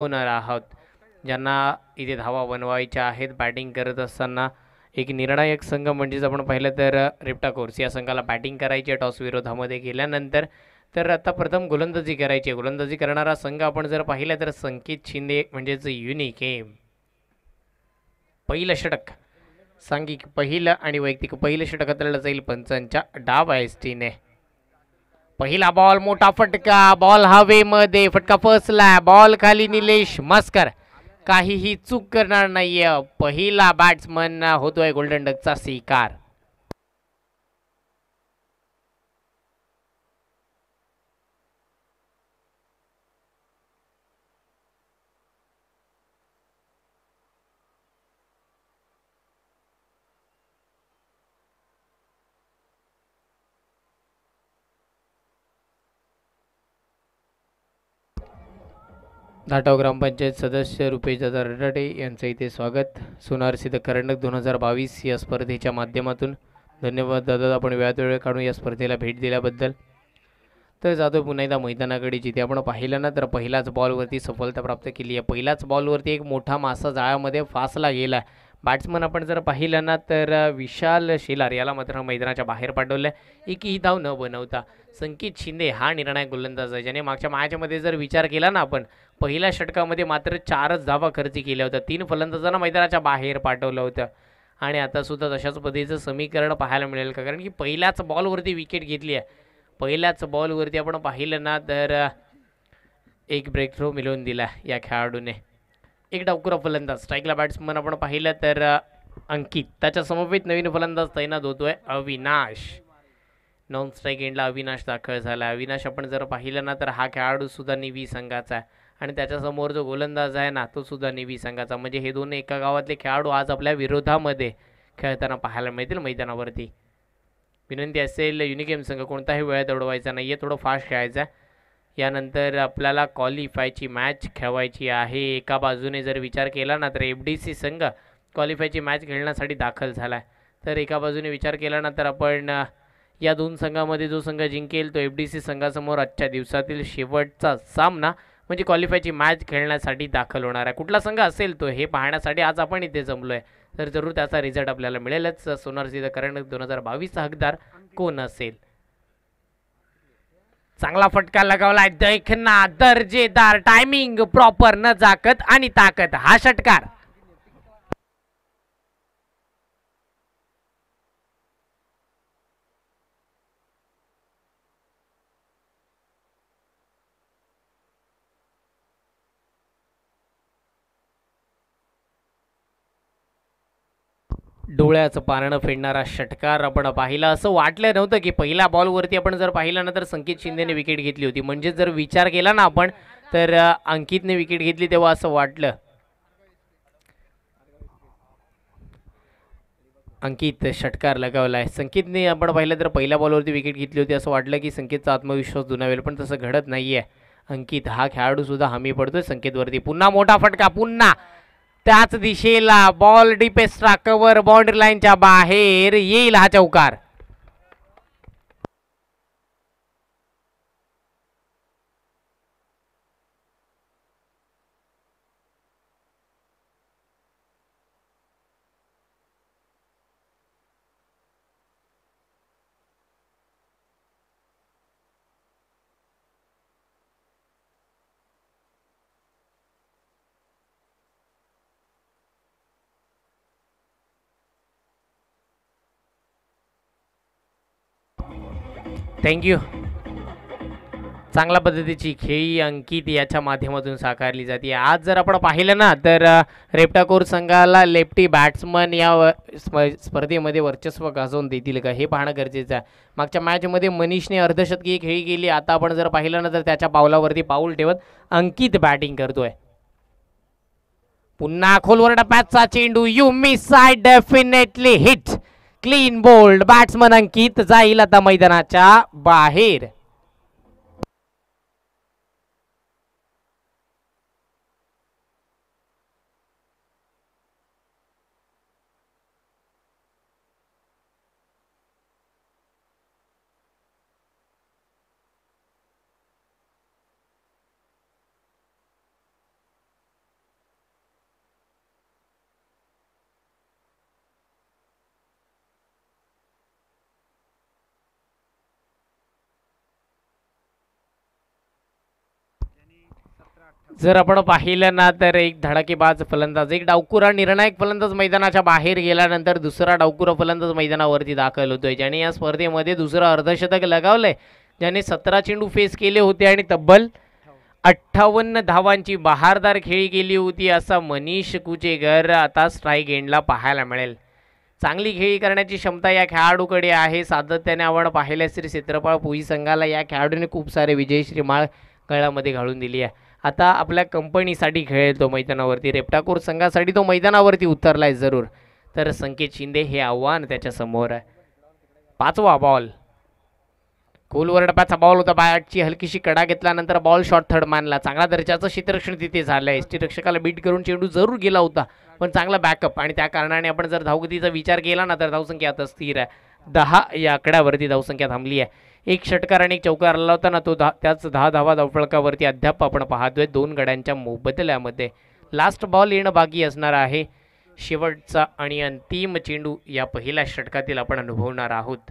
होणार आहोत. ज्यांना इथे धावा बनवायच्या आहेत बॅटिंग करत असताना एक निर्णायक संघ म्हणजेच आपण पाहिलं तर रिप्टा कोर्स. या संघाला बॅटिंग करायची आहे टॉस विरोधामध्ये गेल्यानंतर. तर आता प्रथम गोलंदाजी करायची गोलंदाजी करणारा संघ आपण जर पाहिला तर संकेत शिंदे म्हणजेच युनिक एम पहिलं षटक. सांघिक पहिलं आणि वैयक्तिक पहिलं षटक हाताळलं जाईल पंचांच्या डाव टीने. पहिला बॉल मोठा फटका बॉल हवेमध्ये फटका फसला बॉल खाली निलेश मस्कर. काहीही चूक करणार नाहीये. पहिला बॅट्समन होतोय गोल्डन डकचा स्वीकार धाटाव ग्रामपंचायत सदस्य रुपेश दादा रटाटे यांचं इथे स्वागत. सोनार सिद्ध करंडक दोन हजार बावीस या स्पर्धेच्या माध्यमातून धन्यवाद दादा आपण वेळात वेळ काढून या स्पर्धेला भेट दिल्याबद्दल. तर जातो पुन्हा एकदा मैदानाकडे जिथे आपण पाहिलं ना तर पहिल्याच बॉलवरती सफलता प्राप्त केली आहे. पहिल्याच बॉलवरती एक मोठा मासा जाळ्यामध्ये फासला गेला बॅट्समन आपण जर पाहिलं ना तर विशाल शेलार याला मात्र मैदानाच्या बाहेर पाठवलं एकही धाव न बनवता संकेत शिंदे हा निर्णायक गोलंदाज आहे ज्याने मागच्या मॅचमध्ये जर विचार केला ना आपण पहिल्या षटकामध्ये मात्र चारच धावा खर्च केल्या होत्या. तीन फलंदाजांना मैदानाच्या बाहेर पाठवलं होतं. आणि आता सुद्धा तशाच पद्धतीचं समीकरण पाहायला मिळेल का? कारण की पहिल्याच बॉलवरती विकेट घेतली आहे. पहिल्याच बॉलवरती आपण पाहिलं ना तर एक ब्रेक थ्रो मिळवून दिला या खेळाडूने. एक डावकुरा फलंदाज. स्ट्राईकला बॅट्समन आपण पाहिलं तर अंकित. त्याच्या समवेत नवीन फलंदाज तैनात होतोय अविनाश. नॉन स्ट्राईक एंडला अविनाश दाखल झाला. अविनाश आपण जर पाहिलं ना तर हा खेळाडू सुद्धा निवी संघाचा आहे. आणि त्याच्यासमोर जो गोलंदाज आहे ना तो सुद्धा निवी संघाचा म्हणजे हे दोन एका गावातले खेळाडू आज आपल्या विरोधामध्ये खेळताना पाहायला मिळतील मैदानावरती. विनंती असेल युनिकेम संघ कोणताही वेळ दौडवायचा नाही आहे थोडं फास्ट खेळायचं आहे. यानंतर आपल्याला क्वालिफायची मॅच खेळवायची आहे. एका बाजूने जर विचार केला ना तर एफ डी सी संघ क्वालिफायची मॅच खेळण्यासाठी दाखल झाला आहे तर एका बाजूने विचार केला ना तर आपण या दोन संघामध्ये जो संघ जिंकेल तो एफ डी सी संघासमोर आजच्या दिवसातील शेवटचा सामना म्हणजे क्वालिफायची मॅच खेळण्यासाठी दाखल होणार आहे. कुठला संघ असेल तो हे पाहण्यासाठी आज आपण इथे जमलो आहे तर जरूर त्याचा रिझल्ट आपल्याला मिळेलच. सोनार सिद्ध करण दोन हजार बावीसचा हकदार कोण असेल? चांगला फटका लगावलाय. देखना दर्जेदार टायमिंग प्रॉपर न जाकत आणि ताकद. हा षटकार. डोळ्याचं पारणं फेडणारा षटकार आपण पाहिला. असं वाटलं नव्हतं की पहिल्या बॉलवरती आपण जर पाहिलं ना तर संकेत शिंदेने विकेट घेतली होती. म्हणजे जर विचार केला ना आपण तर अंकितने विकेट घेतली तेव्हा असं वाटलं. अंकित षटकार लगावलाय. संकेतने आपण पाहिलं तर पहिल्या बॉलवरती विकेट घेतली होती. असं वाटलं की संकेतचा आत्मविश्वास दुनावेल पण तसं घडत नाहीये. अंकित हा खेळाडूसुद्धा हमी पडतोय. संकेतवरती पुन्हा मोठा फटका पुन्हा! त्याच दिशेला बॉल डिपेस्ट्रा कव्हर बाउंड्री लाईनच्या बाहेर येईल हा चौकार. थँक्यू चांगल्या पद्धतीची खेळी अंकित याच्या माध्यमातून साकारली जाते. आज जर आपण पाहिलं ना तर रेपटाकोर संघाला लेफ्टी बॅट्समन या स्पर्धेमध्ये वर्चस्व गाजवून देतील का हे पाहणं गरजेचं आहे. मागच्या मॅचमध्ये मनीषने अर्धशतकीय खेळी केली. आता आपण जर पाहिलं ना तर त्याच्या पावलावरती पाऊल ठेवत अंकित बॅटिंग करतोय. पुन्हा खोलवर टप्प्याचा चेंडू you miss I definitely hit clean bowled batsman Ankit जाईल आता मैदानाच्या बाहेर. जर आपण पाहिलं ना तर एक धडाकेबाज फलंदाज एक डावकुरा निर्णायक फलंदाज मैदानाच्या बाहेर गेल्यानंतर दुसरा डावकुरा फलंदाज मैदानावरती दाखल होतोय ज्याने या स्पर्धेमध्ये दुसरं अर्धशतक लगावलंय ज्याने सतरा चेंडू फेस केले होते आणि तब्बल अठ्ठावन्न धावांची बहारदार खेळी केली होती असा मनीष कुचेगर आता स्ट्राईक एंडला पाहायला मिळेल. चांगली खेळी करण्याची क्षमता या खेळाडूकडे आहे. सातत्याने आपण पाहिल्यास श्री क्षेत्रपाळ पोई संघाला या खेळाडूने खूप सारे विजयश्री माळ गळ्यामध्ये घालून दिली आहे. आता आपल्या कंपनीसाठी खेळेल तो मैदानावरती. रेपटाकोर संघासाठी तो मैदानावरती उतरला आहे जरूर. तर संकेत शिंदे हे आव्हान त्याच्यासमोर आहे. पाचवा बॉल खोलवर डब्याचा बॉल होता. बॅटची हलकीशी कडा घेतल्यानंतर बॉल शॉट थर्ड मानला. चांगला दर्जाचं क्षेत्ररक्षण तिथे झालं आहे रक्षकाला बीट करून चेंडू जरूर गेला होता. पण चांगला बॅकअप आणि त्या कारणाने आपण जर धावगतीचा विचार केला ना तर धावसंख्या आता स्थिर आहे. दहा या आकड्यावरती धावसंख्या थांबली आहे. एक षटकार आणि एक चौकार आला होता ना तो दहा त्याच दहा धावा धावफळकावरती अद्याप आपण पाहतोय दोन गड्यांच्या मोबदल्यामध्ये. लास्ट बॉल येणं बाकी असणार आहे. शेवटचा आणि अंतिम चेंडू या पहिल्या षटकातील आपण अनुभवणार आहोत.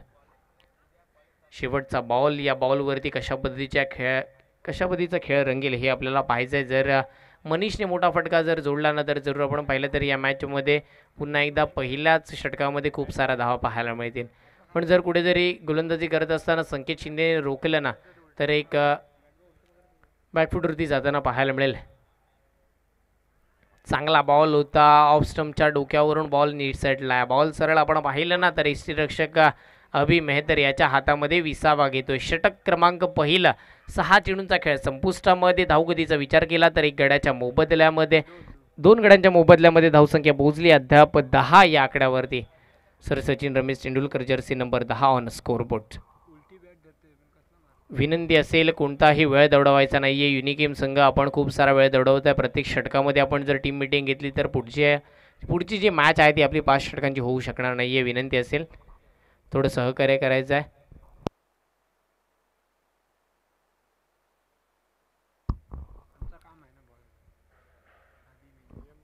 शेवटचा बॉल या बॉलवरती कशा पद्धतीच्या खेळ कशा पद्धतीचा खेळ रंगेल हे आपल्याला पाहायचं आहे जर मनीषने मोठा फटका जर जोडला ना तर जरूर आपण पाहिलं तर या मॅचमध्ये पुन्हा एकदा पहिल्याच षटकामध्ये खूप सारा धावा पाहायला मिळतील. पण जर कुठेतरी गोलंदाजी करत असताना संकेत शिंदेने रोखलं ना तर एक बॅटफूटवरती जाताना पाहायला मिळेल. चांगला बॉल होता. ऑफ स्टम्पच्या डोक्यावरून बॉल नीट सेटला बॉल सरळ आपण पाहिलं ना तर यष्टीरक्षक अभि मेहतर याच्या हातामध्ये विसावा घेतोय. षटक क्रमांक पहिला सहा चेंडूंचा खेळ. संपुष्टामध्ये धावगतीचा विचार केला तर एक गड्याच्या मोबदल्यामध्ये दोन गड्यांच्या मोबदल्यामध्ये धावसंख्या पोहोचली. अद्याप दहा या आकड्यावरती. Sir Sachin Ramesh Tendulkar jersey number दहा ऑन स्कोरबोर्ड विनंती असेल कोणताही वेळ दौडवायचा नाही आहे युनिकेम संघ आपण खूप सारा वेळ दौडवत आहे प्रत्येक षटकामध्ये आपण जर टीम मिटिंग घेतली तर पुढची पुढची जी मॅच आहे ती आपली पाच षटकांची होऊ शकणार नाही आहे विनंती असेल थोडं सहकार्य करायचं आहे.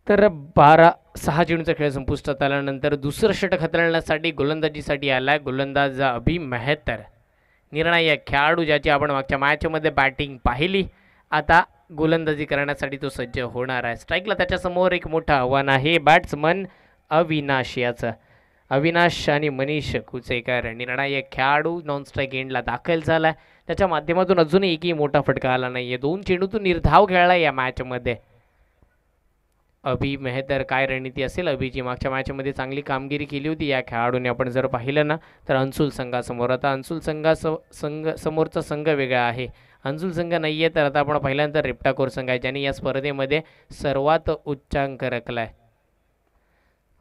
तर बारा सहा चेंडूचा खेळ संपुष्टात आल्यानंतर दुसरं षटक हाताळण्यासाठी गोलंदाजीसाठी आला गोलंदाज अभि मेहतर. निर्णायक खेळाडू ज्याची आपण मागच्या मॅचमध्ये बॅटिंग पाहिली आता गोलंदाजी करण्यासाठी तो सज्ज होणार आहे. स्ट्राईकला त्याच्यासमोर एक मोठं आव्हान आहे बॅट्समन अविनाश याचं. अविनाश आणि मनीष कुचेकर निर्णायक खेळाडू नॉन स्ट्राईक एंडला दाखल झाला आहे त्याच्या माध्यमातून अजूनही एकही मोठा फटका आला नाही आहे दोन चेंडूतून निर्धाव खेळला या मॅचमध्ये अभि मेहतर काय रणनीती असेल? अभिची मागच्या मॅचमध्ये चांगली कामगिरी केली होती. या खेळाडूने आपण जर पाहिलं ना तर अंसुल संघासमोर. आता अंसुल संघास संघ समोरचा संघ वेगळा आहे. अंसुल संघ नाही आहे तर आता आपण पाहिल्यानंतर रिप्टाकोर संघ आहे ज्याने या स्पर्धेमध्ये सर्वात उच्चांक रखला आहे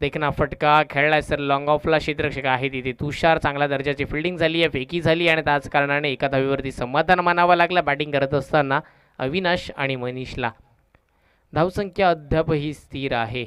देखना फटका खेळलाय सर लॉंग ऑफला क्षेत्ररक्षक आहे तिथे तुषार चांगल्या दर्जाची फिल्डिंग झाली आहे फेकी झाली आणि त्याच कारणाने एका धावीवरती समाधान मानावं लागलं. बॅटिंग करत असताना अविनाश आणि मनीषला. धावसंख्या अद्यापही स्थिर आहे.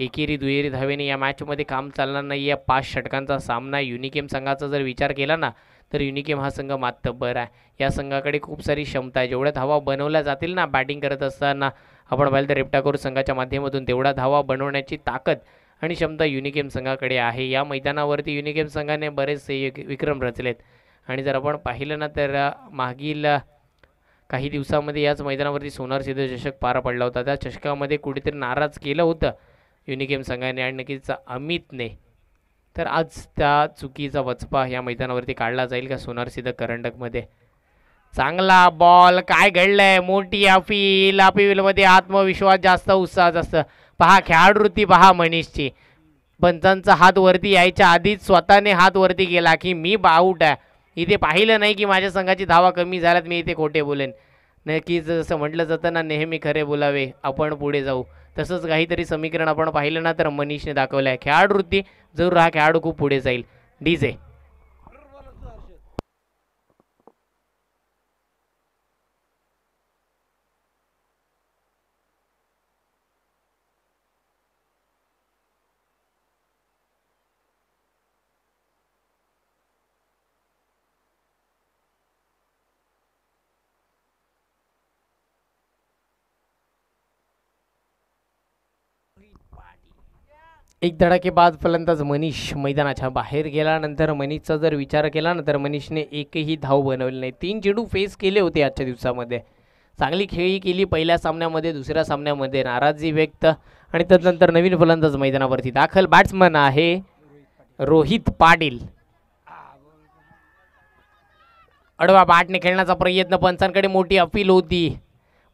एकेरी दुहेरी धावेने या मॅचमध्ये काम चालणार नाही. या पाच षटकांचा सामना युनिकेम संघाचा जर विचार केला ना तर युनिकेम हा संघ मातब्बर आहे. या संघाकडे खूप सारी क्षमता आहे. जेवढ्या धावा बनवल्या जातील ना बॅटिंग करत असताना आपण पाहिलं तर रेपटाकोर संघाच्या माध्यमातून तेवढा धावा बनवण्याची ताकद आणि क्षमता युनिकेम संघाकडे आहे. या मैदानावरती युनिकेम संघाने बरेचसे विक्रम रचलेत. आणि जर आपण पाहिलं ना तर मागील काही दिवसामध्ये याच मैदानावरती सोनार सिद्ध चषक पार पडला होता. त्या चषकामध्ये कुठेतरी नाराज केलं होतं युनिकेम संघाने आणि नक्कीच अमितने. तर आज त्या चुकीचा वचपा या मैदानावरती काढला जाईल का सोनार सिद्ध करंडकमध्ये? चांगला बॉल काय घडलंय? मोठी अपील अपीलमध्ये आत्मविश्वास जास्त उत्साह जास्त. पहा खेळाडूवृत्ती पहा मनीषची. पंचांचा हात वरती यायच्या आधीच स्वतःने हात वरती गेला की मी बाऊट आहे. इथे पाहिलं नाही की माझ्या संघाची धावा कमी झाल्यात मी इथे खोटे बोलेन. नक्कीच जसं म्हटलं जातं ना नेहमी खरे बोलावे आपण पुढे जाऊ. तसंच काहीतरी समीकरण आपण पाहिलं ना तर मनीषने दाखवलं आहे खेळाडू वृत्ती जरूर हा खेळाडू खूप पुढे जाईल. डीजे. एक धडाकेबाज फलंदाज मनीष मैदानाच्या बाहेर गेल्यानंतर मनीषचा जर विचार केला ना तर मनीषने एकही धाव बनवली नाही. तीन चेडू फेस केले होते आजच्या दिवसामध्ये. चांगली खेळी केली पहिल्या सामन्यामध्ये दुसऱ्या सामन्यामध्ये. नाराजी व्यक्त आणि तदनंतर नवीन फलंदाज मैदानावरती दाखल. बॅट्समन आहे रोहित पाटील. अडवा बॅटने खेळण्याचा प्रयत्न पंचांकडे मोठी अपील होती.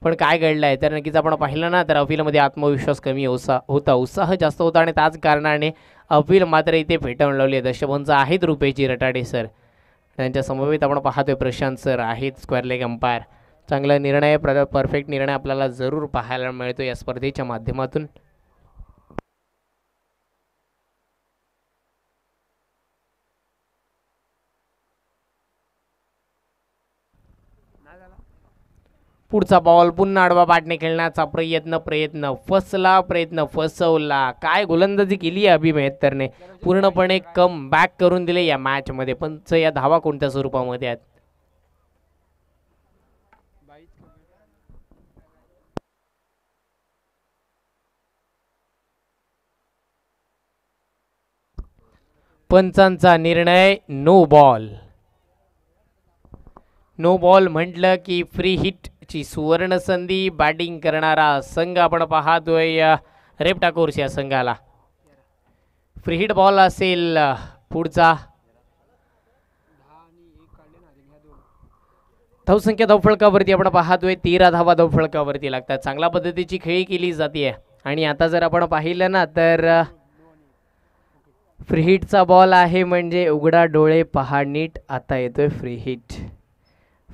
पण काय घडलं आहे तर नक्कीच आपण पाहिलं ना तर अपीलमध्ये आत्मविश्वास कमी होसा होता. उत्साह जास्त होता आणि त्याच कारणाने अपील मात्र इथे फेटाळून लावली आहे. दशपंच आहेत रुपयेची रटाडे सर. त्यांच्या समवेत आपण पाहतोय प्रशांत सर आहेत स्क्वेअर लेग अंपायर चांगला निर्णय प्र परफेक्ट निर्णय आपल्याला जरूर पाहायला मिळतो या स्पर्धेच्या माध्यमातून. पुढचा बॉल पुन्हा आडवा पाटणे खेळण्याचा प्रयत्न प्रयत्न फसला प्रयत्न फसवला. काय गोलंदाजी केली आहे अभि मेहत्तरने पूर्णपणे कम बॅक करून दिले या मॅचमध्ये पण या धावा कोणत्या स्वरूपामध्ये आहेत? पंचांचा निर्णय नो बॉल नो बॉल म्हटलं की फ्री हिट सुवर्ण सुवर्णसंधी बॅटिंग करणारा संघ आपण पाहतोय रेप रेपटा या संघाला. फ्रीहिट बॉल असेल पुढचा. धावसंख्या धावफळकावरती आपण पाहतोय तेरा धावा धावफळकावरती लागतात. चांगल्या पद्धतीची खेळी केली जाते आणि आता जर आपण पाहिलं ना तर फ्रीहिटचा बॉल आहे म्हणजे उघडा डोळे पहा नीट आता येतोय फ्रीहिट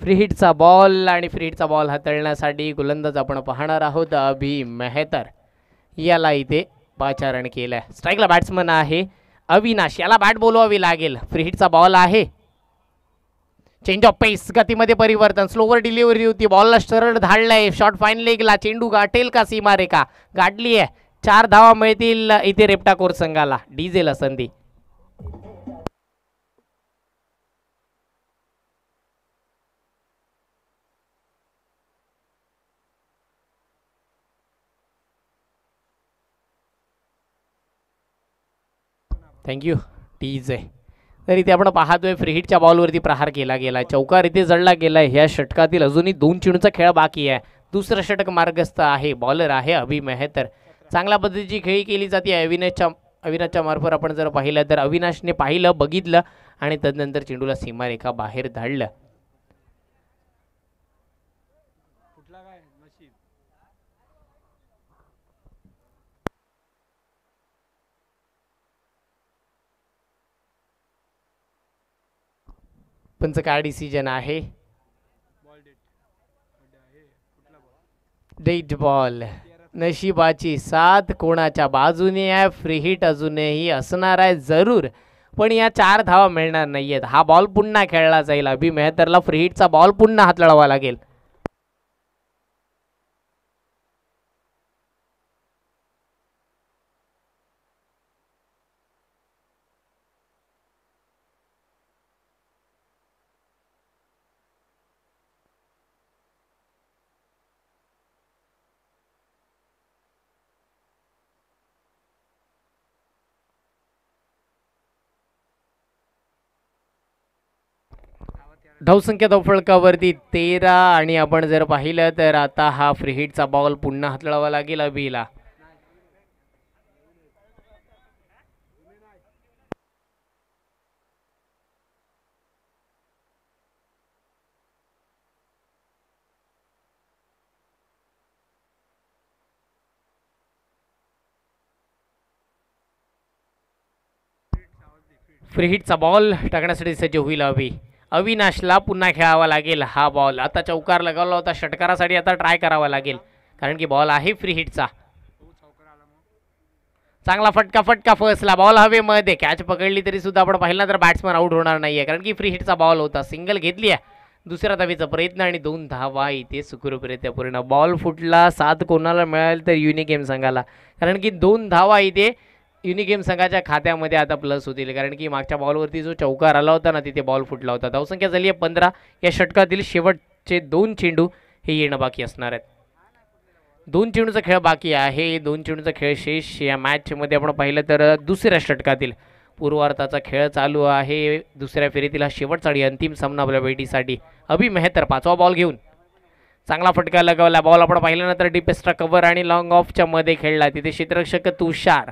फ्री हिटचा बॉल आणि फ्री हिटचा बॉल हाताळण्यासाठी गोलंदाज आपण पाहणार आहोत. अभि मेहतर याला इथे पाचारण केलं आहे स्ट्राईकला बॅट्समन आहे. अविनाश याला बॅट बोलवावी लागेल. फ्री हिटचा बॉल आहे. चेंज ऑफ पेस गतीमध्ये परिवर्तन स्लोवर डिलिव्हरी होती. बॉलला सरळ धाडलंय. शॉर्ट फाईन लेगला चेंडू गाठेल का सीमारेखा? गाठली आहे चार धावा मिळतील इथे रेपटा कोर संघाला डीजेला संधी. थँक्यू टीज आहे तर इथे आपण पाहतोय फ्रीहिटच्या बॉलवरती प्रहार केला गेला चौकार इथे जडला गेला ह्या षटकातील अजूनही दोन चेंडूचा खेळ बाकी आहे. दुसरं षटक मार्गस्थ आहे. बॉलर आहे अभि मेहतर. चांगल्या पद्धतीची खेळी केली जाते. अविनाशच्या अविनाशच्या मार्फत आपण जर पाहिलं तर अविनाशने पाहिलं बघितलं आणि तदनंतर चेंडूला सीमारेखा बाहेर धाडलं. पंच काय डिसिजन आहे? डेट बॉल नशिबाची साथ कोणाच्या बाजूने आहे? फ्री हिट अजूनही असणार आहे जरूर. पण या चार धावा मिळणार नाहीयेत. हा बॉल पुन्हा खेळला जाईल. अभि मेहतरला फ्री हिटचा बॉल पुन्हा हाताळावा लागेल. धावसंख्या धावफळकावरती तेरा आणि आपण जर पाहिलं तर आता हा फ्री हिटचा बॉल पुन्हा हातळावा लागेल अभिला. फ्री हिटचा बॉल टाकण्यासाठी सज्ज होईल अभि. अविनाशला पुन्हा खेळावा लागेल हा बॉल आता चौकार लगावला होता. षटकारासाठी आता ट्राय करावा लागेल. कारण की बॉल आहे फ्री हिटचा चांगला फटका फटका फसला बॉल हवेमध्ये कॅच पकडली तरी सुद्धा आपण पाहिलं तर बॅट्समन आउट होणार नाहीये. कारण की फ्री हिटचा बॉल होता. सिंगल घेतली आहे. दुसऱ्या धावीचा प्रयत्न आणि दोन धावा इथे सुखरूपरित्या पूर्ण. बॉल फुटला. सात कोणाला मिळाल तर युनिक गेम संघाला. कारण की दोन धावा इथे युनिगेम संघाच्या खात्यामध्ये आता प्लस होतील. कारण की मागच्या बॉलवरती जो चौकार आला होता ना तिथे बॉल फुटला होता. धावसंख्या झाली आहे पंधरा. या षटकातील शेवटचे दोन चेंडू हे येणं बाकी असणार आहेत. दोन चेंडूचा खेळ बाकी आहे. दोन चेंडूचा खेळ शेष. या मॅचमध्ये आपण पाहिलं तर दुसऱ्या षटकातील पूर्वार्थाचा खेळ चालू आहे. दुसऱ्या फेरीतील हा शेवटचा आणि अंतिम सामना आपल्या भेटीसाठी. अभि मेहतर पाचवा बॉल घेऊन चांगला फटका लगावला. बॉल आपण पाहिल्यानंतर डिपेस्ट्रा कव्हर आणि लॉंग ऑफच्या मध्ये खेळला. तिथे क्षेत्ररक्षक तुषार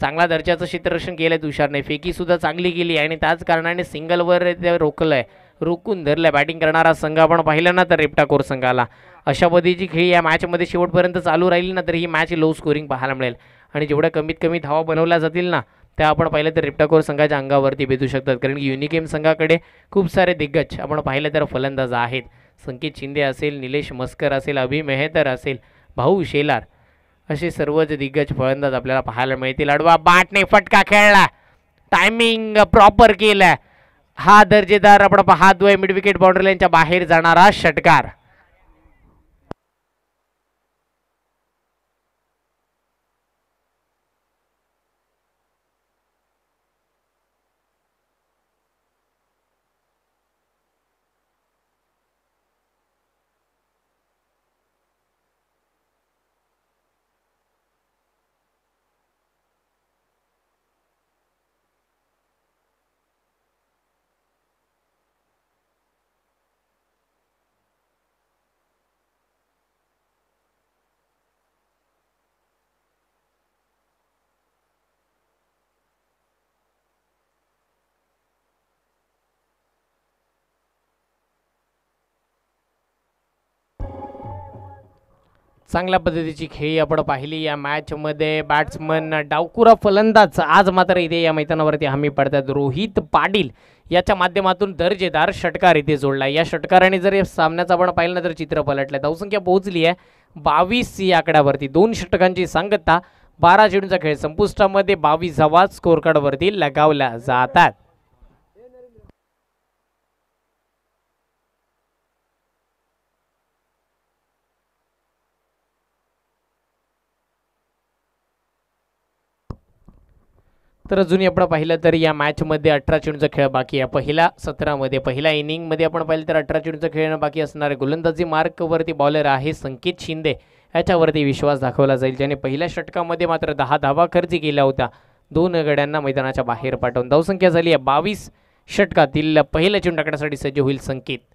चांगला दर्जाचं क्षेत्ररक्षण केलंय तुषारने. फेकीसुद्धा चांगली केली आणि त्याच कारणाने सिंगलवर ते रोखलंय. रोखून धरलंय. बॅटिंग करणारा संघ आपण पाहिलं ना तर रिप्टाकोर संघाला. अशा पद्धतीची खेळी या मॅचमध्ये शेवटपर्यंत चालू राहील ना तर ही मॅच लो स्कोरिंग पाहायला मिळेल. आणि जेवढ्या कमीत कमी धावा बनवल्या जातील ना त्या आपण पाहिलं तर रेपटाकोर संघाच्या अंगावरती भेटू शकतात. कारण की युनिकेम संघाकडे खूप सारे दिग्गज आपण पाहिलं तर फलंदाज आहेत. संकेत शिंदे असेल निलेश मस्कर असेल अभि मेहतर असेल भाऊ शेलार असे सर्वच दिग्गज फलंदाज आपल्याला पाहायला मिळतील. अडवा बाटने फटका खेळला. टायमिंग प्रॉपर केलं. हा दर्जेदार आपण पाहतोय मिडविकेट बाउंड्री लाईनच्या बाहेर जाणारा षटकार. चांगल्या पद्धतीची खेळी आपण पाहिली. या मॅचमध्ये बॅट्समन डावकुरा फलंदाज आज मात्र इथे या मैदानावरती हमी पडतात. रोहित पाटील याच्या माध्यमातून दर्जेदार षटकार इथे जोडला. या षटकाराने जर या सामन्याचं आपण पाहिलं ना तर चित्र पलटलं. धावसंख्या पोहोचली आहे. बावीस या आकड्यावरती. दोन षटकांची सांगता बारा चेंडूचा खेळ. संपुष्टामध्ये बावीस धावा स्कोरकार्डवरती लगावल्या जातात. तर अजूनही आपण पाहिलं तर या मॅचमध्ये अठरा चेंडूचा खेळ बाकी आहे. पहिल्या सतरामध्ये पहिल्या इनिंगमध्ये आपण पाहिलं तर अठरा चेंडूचा खेळ बाकी असणारे गोलंदाजी मार्कवरती बॉलर आहे संकेत शिंदे. याच्यावरती विश्वास दाखवला जाईल. ज्याने पहिल्या षटकामध्ये मात्र दहा धावा खर्ची केल्या होत्या. दोन गड्यांना मैदानाच्या बाहेर पाठवून धावसंख्या झाली आहे. बावीस षटकातील पहिला चेंडू टाकण्यासाठी सज्ज होईल संकेत.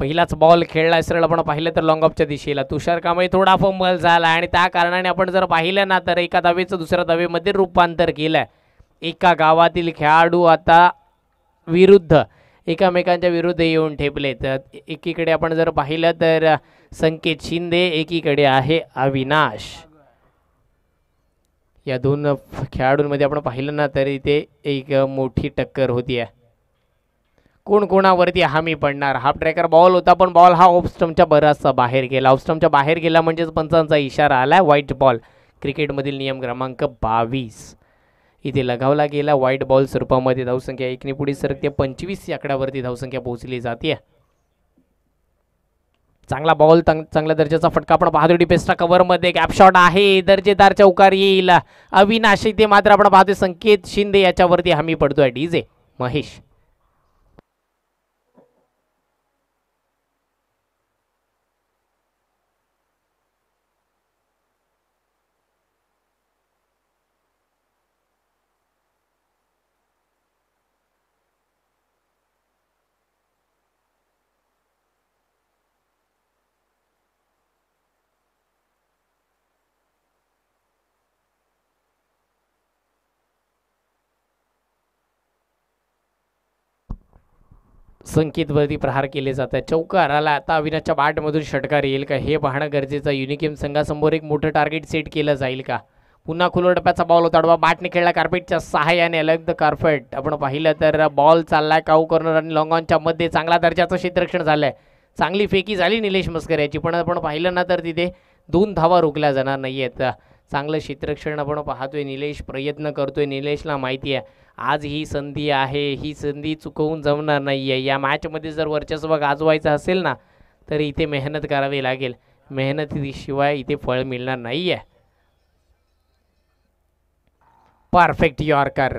पहिलाच बॉल खेळला सरळ आपण पाहिलं तर लॉंग ऑफच्या दिशेला. तुषार कांबळे थोडा फंबल झाला आणि त्या कारणाने आपण जर पाहिलं ना तर एका दावेचं दुसऱ्या दावेमध्ये रूपांतर केलं एका गावातील खेळाडू आता विरुद्ध एकामेकांच्या विरुद्ध येऊन ठेपले. तर एकीकडे आपण जर पाहिलं तर संकेत शिंदे एकीकडे आहे अविनाश. या दोन खेळाडूंमध्ये आपण पाहिलं ना तर इथे एक मोठी टक्कर होती आहे कोण कोणावरती हमी पडणार? हाफ ट्रॅकर बॉल होता पण बॉल हा ऑफस्टमच्या बराचसा बाहेर गेला. ऑफस्टमच्या बाहेर गेला म्हणजेच पंचांचा इशारा आला व्हाईट बॉल क्रिकेटमधील नियम क्रमांक बावीस. इथे लगावला गेला. व्हाईट बॉल स्वरूपामध्ये धावसंख्या एकने पुढे सरकते. पंचवीस या आकड्यावरती धावसंख्या पोहोचली जाते चांगला बॉल चांगल्या दर्जाचा फटका आपण पाहतो डिपेस्टा कव्हरमध्ये गॅप शॉट आहे. दर्जेदार चौकार येईल. अविनाश इथे मात्र आपण पाहतोय संकेत शिंदे याच्यावरती हमी पडतोय. डीजे महेश. संकेतवरती प्रहार केले जातात चौकार आला आता अविनाशच्या बाटमधून षटकार येईल का? हे पाहणं गरजेचं युनिकेम संघासमोर एक मोठं टार्गेट सेट केलं जाईल का? पुन्हा खुलो टप्प्याचा बॉल होता डबा बाटने खेळला कार्पेटच्या सहाय्याने. अलग द कार्पेट आपण पाहिलं तर बॉल चाललाय. काऊ कॉर्नर आणि लॉंगॉनच्या मध्ये चांगला दर्जाचं क्षेत्ररक्षण झालंय. चांगली फेकी झाली निलेश मस्कर याची. पण आपण पाहिलं ना तर तिथे दोन धावा रोखल्या जाणार नाही आहेत चांगलं क्षेत्रक्षण आपण पाहतोय. निलेश प्रयत्न करतोय. निलेशला माहिती आहे आज ही संधी आहे. ही संधी चुकवून जमणार नाही आहे या मॅचमध्ये जर वर्चस्व गाजवायचं असेल ना तर इथे मेहनत करावी लागेल. मेहनतीशिवाय इथे फळ मिळणार नाही आहे परफेक्ट यॉर्कर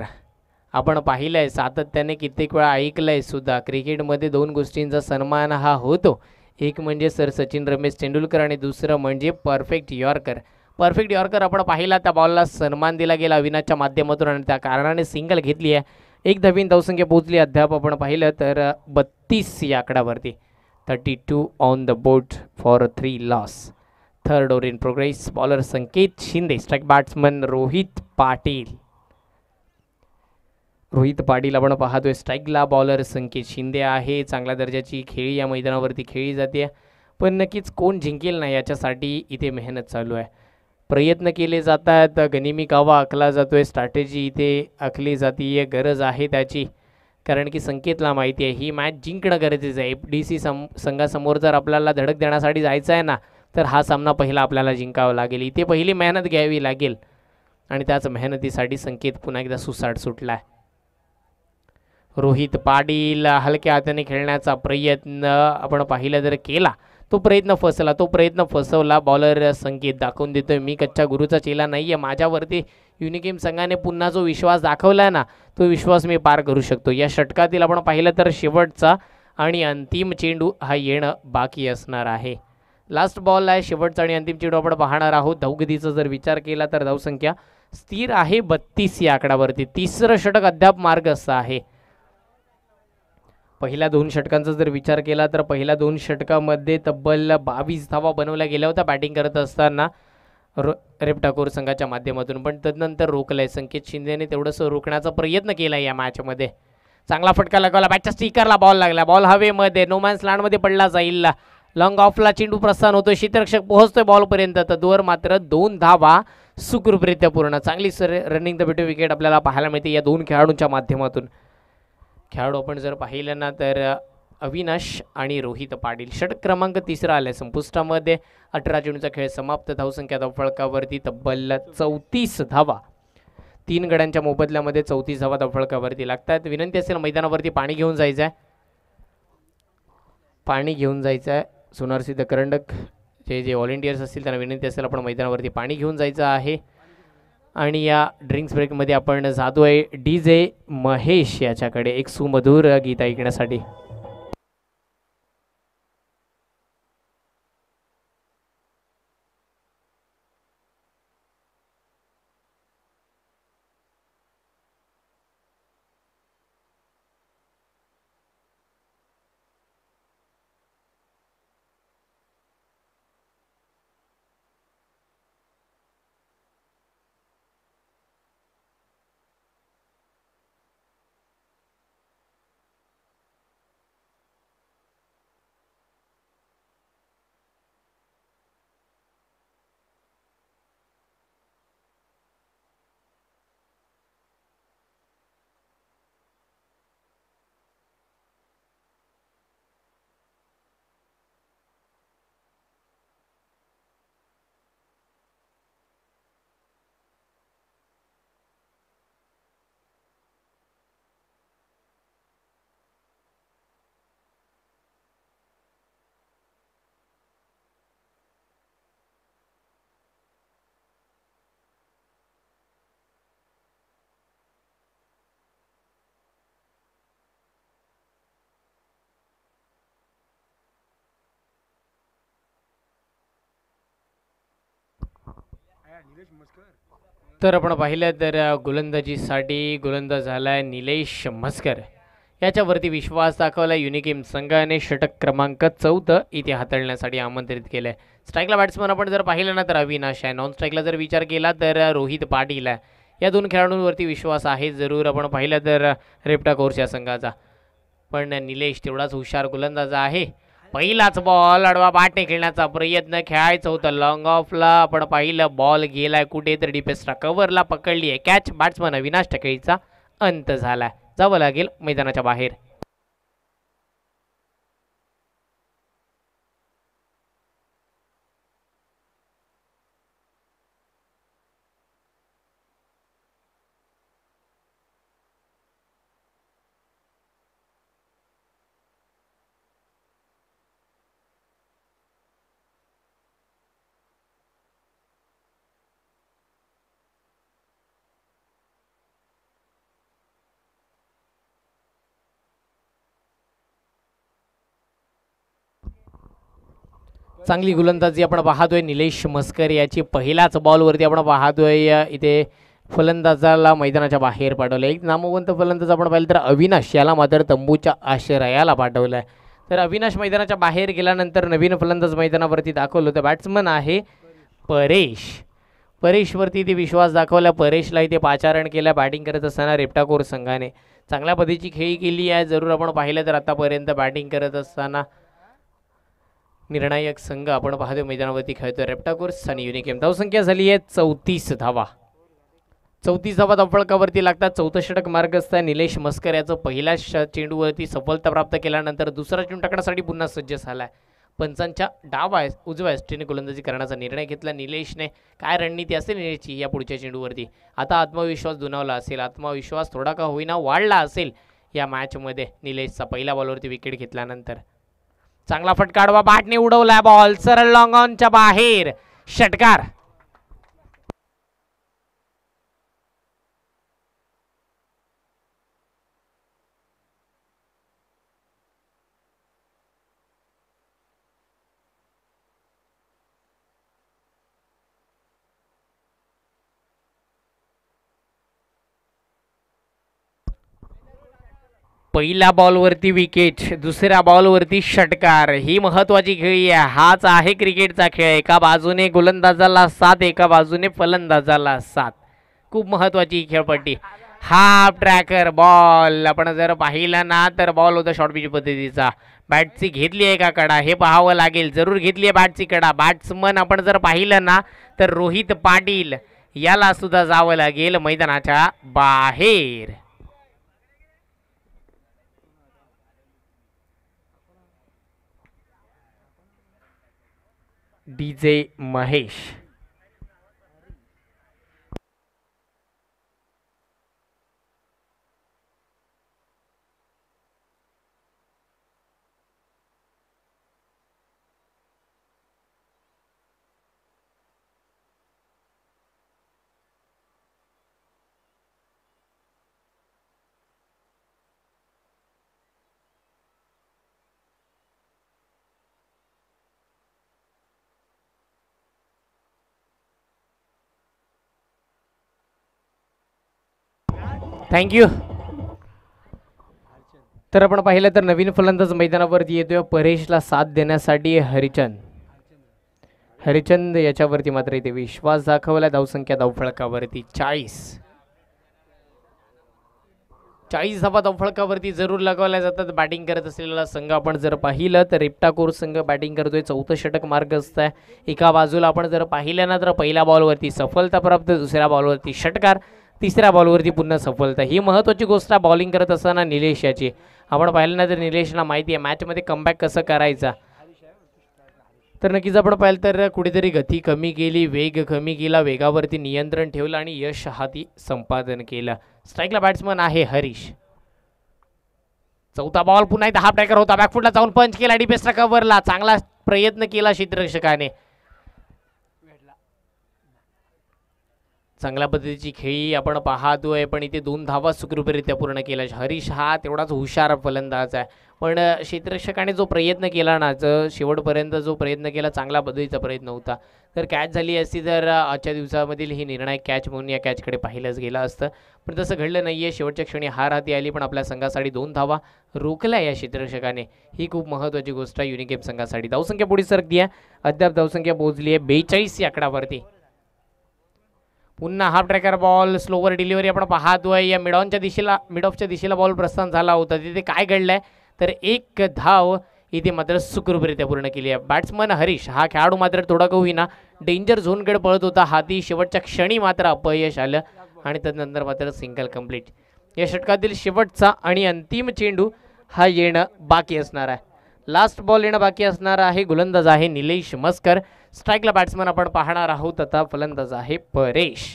आपण पाहिलं आहे सातत्याने कित्येक वेळा ऐकलं आहे सुद्धा क्रिकेटमध्ये दोन गोष्टींचा सन्मान हा होतो. एक म्हणजे सर सचिन रमेश तेंडुलकर आणि दुसरं म्हणजे परफेक्ट यॉर्कर परफेक्ट यॉर्कर आपण पाहिला त्या बॉलला सन्मान दिला गेला अविनाशच्या माध्यमातून आणि त्या कारणाने सिंगल घेतली आहे. एक धावीन धावसंख्या पोहोचली अद्याप आपण पाहिलं तर बत्तीस या आकड्यावरती thirty two on the board for three loss third over in progress bowler Sanket Shinde strike batsman Rohit Patil. Rohit Patil आपण पाहतोय स्ट्राईकला बॉलर संकेत शिंदे आहे. चांगल्या दर्जाची खेळी या मैदानावरती खेळली जाते. पण नक्कीच कोण जिंकेल ना याच्यासाठी इथे मेहनत चालू आहे. प्रयत्न केले जातात. गनिमी कावा आखला जातो आहे स्ट्रॅटेजी इथे आखली जाते गरज आहे त्याची. कारण की संकेतला माहिती आहे. ही मॅच जिंकणं गरजेचं आहे. एफ डी सी सम संघासमोर जर आपल्याला धडक देण्यासाठी जायचं आहे ना तर हा सामना पहिला आपल्याला जिंकावा लागेल. इथे पहिली मेहनत घ्यावी लागेल. आणि त्याच मेहनतीसाठी संकेत पुन्हा एकदा सुसाट सुटला आहे रोहित पाटील हलक्या हाताने खेळण्याचा प्रयत्न आपण पाहिलं जर केला. तो प्रयत्न फसला तो प्रयत्न फसवला. बॉलर संकेत दाखवून देतोय मी कच्चा गुरुचा चेला नाही आहे माझ्यावरती युनिकेम संघाने पुन्हा जो विश्वास दाखवला आहे ना तो विश्वास मी पार करू शकतो. या षटकातील आपण पाहिलं तर शेवटचा आणि अंतिम चेंडू हा येणं बाकी असणार आहे. लास्ट बॉल आहे शेवटचा आणि अंतिम चेंडू आपण पाहणार आहोत. धावगतीचा जर विचार केला तर धावसंख्या स्थिर आहे बत्तीस या आकड्यावरती. तिसरं षटक अद्याप मार्ग असा आहे. पहिल्या दोन षटकांचा जर विचार केला तर पहिल्या दोन षटकामध्ये तब्बल बावीस धावा बनवल्या गेल्या होत्या बॅटिंग करत असताना. रो रेप ठाकूर संघाच्या माध्यमातून. पण तदनंतर रोखलं आहे संकेत शिंदेने तेवढंसं रोखण्याचा प्रयत्न केला या मॅचमध्ये चांगला फटका लागवला. बॅटच्या स्टिकरला बॉल लागला. बॉल हवेमध्ये नोमॅन्स लँडमध्ये पडला जाईल. लॉंग ऑफला चेंडू प्रस्थान होतो शीतरक्षक पोहोचतोय बॉलपर्यंत तर मात्र दोन धावा सुखरूपरित्या पूर्ण. चांगली sir running the between wicket आपल्याला पाहायला मिळते या दोन खेळाडूंच्या माध्यमातून. खेळाडू आपण जर पाहिलं ना तर अविनाश आणि रोहित पाटील. षटक क्रमांक तिसरा आलाय संपुष्टामध्ये. अठरा चेंडूचा खेळ समाप्त. धावसंख्या धावफळकावरती तब्बल चौतीस धावा. तीन गड्यांच्या मोबदल्यामध्ये चौतीस धावा धावफळकावरती लागतात. विनंती असेल मैदानावरती पाणी घेऊन जायचं आहे पाणी घेऊन जायचं आहे सोनारसिद्ध करंडक जे जे व्हॉलेंटियर्स असतील त्यांना विनंती असेल आपण मैदानावरती पाणी घेऊन जायचं आहे. आणि या ड्रिंक्स ब्रेकमध्ये आपण जातो आहे डी जे महेश याच्याकडे एक सुमधुर गीत ऐकण्यासाठी. तर आपण पाहिलं तर गोलंदाजीसाठी गोलंदाज झाला आहे निलेश मस्कर. याच्यावरती विश्वास दाखवला युनिकेम संघाने. षटक क्रमांक चौथं इथे हाताळण्यासाठी आमंत्रित केलं आहे स्ट्राईकला बॅट्समन आपण जर पाहिलं ना तर अविनाश आहे. नॉन स्ट्राईकला जर विचार केला तर रोहित पाटील आहे. या दोन खेळाडूंवरती विश्वास आहे. जरूर आपण पाहिलं तर रेपटा कोर्स या संघाचा. पण निलेश तेवढाच हुशार गोलंदाज आहे. पहिलाच बॉल अडवा बाटने खेळण्याचा प्रयत्न. खेळायचं होतं लॉंग ऑफला आपण पाहिलं बॉल गेलाय कुठे तर डिफेन्सला कव्हरला पकडली आहे कॅच बॅट्समन अविनाश टकळीचा अंत झालाय. जावं लागेल मैदानाच्या बाहेर. चांगली गोलंदाजी आपण पाहतोय. निलेश मस्कर याची पहिल्याच बॉलवरती आपण पाहतोय. इथे फलंदाजाला मैदानाच्या बाहेर पाठवलं एक नामवंत फलंदाज आपण पाहिलं तर अविनाश. याला मात्र तंबूच्या आश्रयाला पाठवलं आहे तर अविनाश मैदानाच्या बाहेर गेल्यानंतर नवीन फलंदाज मैदानावरती दाखवलं होतं बॅट्समन आहे परेश. परेशवरती ते विश्वास दाखवला. परेशला इथे पाचारण केलं. बॅटिंग करत असताना रेपटाकोर संघाने चांगल्या पद्धतीची खेळी केली आहे. जरूर आपण पाहिलं तर आतापर्यंत बॅटिंग करत असताना निर्णायक संघ आपण पाहतो मैदानावरती खेळतोय रेप्टाकोर्स आणि युनिकेम धावसंख्या झाली आहे चौतीस धावा. चौतीस धावा धावफळकावरती लागतात. चौथं षटक मार्गस्थ आहे. निलेश मस्कर याचं पहिल्या श चेंडूवरती सफलता प्राप्त केल्यानंतर दुसरा चेंडू टाकण्यासाठी पुन्हा सज्ज झाला आहे पंचांच्या डावा आहे उजव्या एसटीने गोलंदाजी करण्याचा निर्णय घेतला. निलेशने काय रणनीती असेल निलेशची? या पुढच्या चेंडूवरती. आता आत्मविश्वास दुनावला असेल. आत्मविश्वास थोडा का होईना वाढला असेल या मॅचमध्ये निलेशचा पहिल्या बॉलवरती विकेट घेतल्यानंतर. चांगला फटकाडवा बाटने उडवलाय बॉल सरळ लॉंग ऑनच्या बाहेर. षटकार. पहिल्या बॉलवरती विकेट दुसऱ्या बॉलवरती षटकार. ही महत्वाची खेळी आहे. हाच आहे क्रिकेटचा खेळ. एका बाजूने गोलंदाजाला सात एका बाजूने फलंदाजाला सात. खूप महत्वाची खेळपट्टी. हाफ ट्रॅकर बॉल आपण जर पाहिलं ना तर बॉल होता शॉर्टपिच पद्धतीचा. बॅटची घेतली आहे का कडा? हे पाहावं लागेल. जरूर घेतली आहे बॅटची कडा. बॅट्समन आपण जर पाहिलं ना तर रोहित पाटील याला सुद्धा जावं लागेल मैदानाच्या बाहेर. D J Mahesh. थँक्यू तर आपण पाहिलं तर नवीन फलंदाज मैदानावरती येतोय परेशला साथ देण्यासाठी हरिचंद. हरिचंद याच्यावरती मात्र इथे विश्वास दाखवला. धावसंख्या धावफळकावरती चाळीस. चाळीस धावा धावफळकावरती जरूर लगावल्या जातात. बॅटिंग करत असलेला संघ आपण जर पाहिलं तर रिप्टाकोर संघ बॅटिंग करतोय. चौथं षटक मार्ग असत आहे. एका बाजूला आपण जर पाहिलं ना तर पहिल्या बॉलवरती सफलता प्राप्त दुसऱ्या बॉलवरती षटकार. तिसऱ्या बॉलवरती पुन्हा सफलता. ही महत्त्वाची गोष्ट आहे बॉलिंग करत असताना निलेश याची. आपण पाहिलं ना तर निलेशला माहिती आहे मॅचमध्ये कमबॅक कसं करायचा. तर नक्कीच आपण पाहिलं तर कुठेतरी गती कमी केली वेग कमी केला वेगावरती नियंत्रण ठेवलं आणि यश हाती संपादन केलं. स्ट्राईकला बॅट्समन आहे हरीश. चौथा बॉल पुन्हा एकदा हाफ ट्रॅकर होता. बॅकफुटला जाऊन पंच केला डिपेस्टला कव्हरला चांगला प्रयत्न केला क्षेत्ररक्षकाने चांगल्या पद्धतीची खेळी आपण पाहतोय पण इथे दोन धावा सुखरूपरित्या पूर्ण केल्या. हरीश हा तेवढाच हुशार फलंदाज आहे. पण क्षेत्ररक्षकाने जो प्रयत्न केला ना जो शेवटपर्यंत जो प्रयत्न केला चांगल्या पद्धतीचा प्रयत्न होता. तर कॅच झाली असती तर आजच्या दिवसामधील ही निर्णायक कॅच म्हणून या कॅचकडे पाहिलंच गेलं असतं. पण तसं घडलं नाही आहे शेवटच्या क्षणी हार हाती आली पण आपल्या संघासाठी दोन धावा रोखल्या या क्षेत्ररक्षकाने. ही खूप महत्त्वाची गोष्ट आहे युनिकेप संघासाठी. धावसंख्या पुढे सरकली आहे अद्याप धावसंख्या पोहोचली आहे बेचाळीस या आकडावरती. पुन्हा half tracker ball slower delivery आपण पाहतोय या मिडॉनच्या दिशेला मिड ऑफच्या दिशेला बॉल प्रस्थान झाला होता. तिथे काय घडलंय? तर एक धाव इथे मात्र सुखरूपरित्या पूर्ण केली आहे. बॅट्समन हरीश हा खेळाडू मात्र थोडा का होईना डेंजर झोनकडे पळत होता. हाती शेवटच्या क्षणी मात्र अपयश आलं आणि त्यानंतर मात्र सिंगल कंप्लीट या षटकातील शेवटचा आणि अंतिम चेंडू हा येणं बाकी असणार आहे. लास्ट बॉल येणं बाकी असणार आहे. गोलंदाज आहे निलेश मस्कर. स्ट्राईकला बॅट्समन आपण पाहणार आहोत. आता फलंदाज आहे परेश.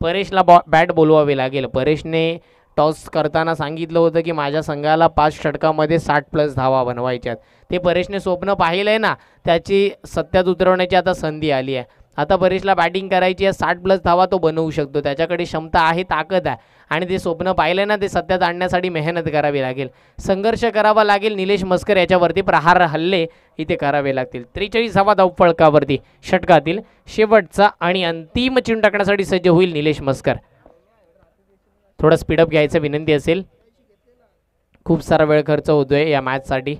परेशला बॉ बॅट बोलवावे लागेल. परेशने टॉस करताना सांगितलं होतं की माझ्या संघाला पाच षटकामध्ये साठ प्लस धावा बनवायच्यात. ते परेशने स्वप्न पाहिलं आहे ना त्याची सत्यात उतरवण्याची आता संधी आली आहे. आता परेशला बॅटिंग करायची आहे. साठ प्लस धावा तो बनवू शकतो. त्याच्याकडे क्षमता आहे ताकद आहे. आणि ते स्वप्न पाहिलं ना ते सत्यात आणण्यासाठी मेहनत करावी लागेल. संघर्ष करावा लागेल. निलेश मस्कर याच्यावरती प्रहार हल्ले इथे करावे लागतील. त्रेचाळीस धावा धावफळकावरती षटकातील. शेवटचा आणि अंतिम चिन टाकण्यासाठी सज्ज होईल निलेश मस्कर. थोडा स्पीडअप घ्यायचं विनंती असेल. खूप सारा वेळ खर्च होतोय या मॅचसाठी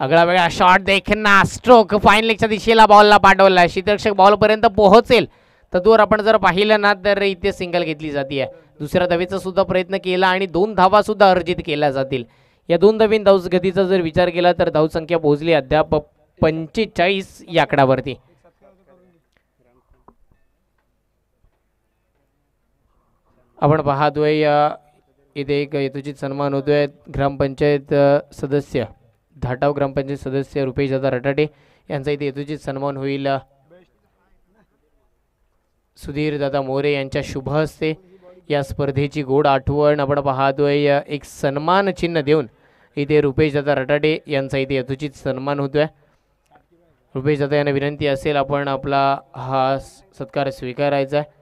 आगळा वेगळा शॉट देखना स्ट्रोक फाईन लेगच्या दिशेला बॉलला पाठवला. शीतरक्षक बॉलपर्यंत पोहोचेल. तर दूर आपण जर पाहिलं ना तर इथे सिंगल घेतली जाते दुसऱ्या धावेचा सुद्धा प्रयत्न केला आणि दोन धावा सुद्धा अर्जित केल्या जातील. या दोन धावीन धाव गतीचा जर विचार केला तर धावसंख्या पोहोचली अद्याप पंचेचाळीस या आकडावरती आपण पाहतोय इथे एक यथोचित सन्मान होतोय ग्रामपंचायत सदस्य. धाटाव ग्रामपंचायत सदस्य रुपेश दादा रटाटे यांचा इथे यथोचित सन्मान होईल. सुधीर दादा मोरे यांच्या शुभ हस्ते या स्पर्धेची गोड आठवण आपण पाहतोय. एक सन्मान चिन्ह देऊन इथे रुपेश दादा रटाटे यांचा इथे यथोचित सन्मान होतोय. रुपेश दादा यांना विनंती असेल आपण आपला हा स- सत्कार स्वीकारायचा आहे.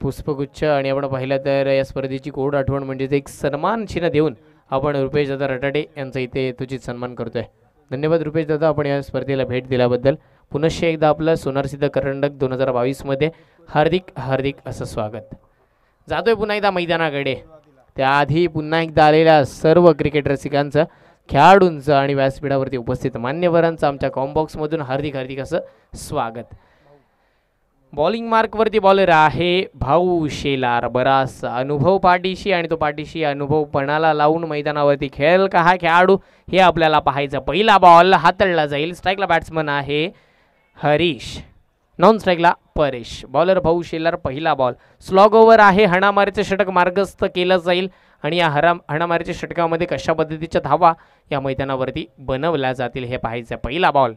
पुष्पगुच्छ आणि आपण पाहिलं तर या स्पर्धेची गोड आठवण म्हणजेच एक सन्मान चिन्ह देऊन आपण रुपेश दादा रटाटे यांचा इथे तुझी सन्मान करतोय. धन्यवाद रुपेश दादा आपण या स्पर्धेला भेट दिल्याबद्दल. पुनश्च एकदा आपलं सोनारसिद्ध करंडक दोन हजार बावीसमध्ये हार्दिक हार्दिक असं स्वागत. जातोय पुन्हा एकदा मैदानाकडे. त्याआधी पुन्हा एकदा आलेल्या सर्व क्रिकेट रसिकांचं खेळाडूंचं आणि व्यासपीठावरती उपस्थित मान्यवरांचं आमच्या कॉम्बॉक्समधून हार्दिक हार्दिक असं स्वागत. बॉलिंग मार्कवरती बॉलर आहे भाऊ शेलार. बराच अनुभव पाठीशी आणि तो पाठीशी अनुभव पणाला लावून मैदानावरती खेळेल का हा खेळाडू? हे आपल्याला पाहायचं. पहिला बॉल हातळला जाईल. स्ट्राईकला बॅट्समन आहे हरीश. नॉन स्ट्राईकला परेश. बॉलर भाऊ शेलार पहिला बॉल स्लॉग ओव्हर आहे. हणामारीचं षटक मार्गस्थ केलं जाईल. आणि या हरा हणामारीच्या षटकामध्ये कशा पद्धतीच्या धावा या मैदानावरती बनवल्या जातील हे पाहायचं. पहिला बॉल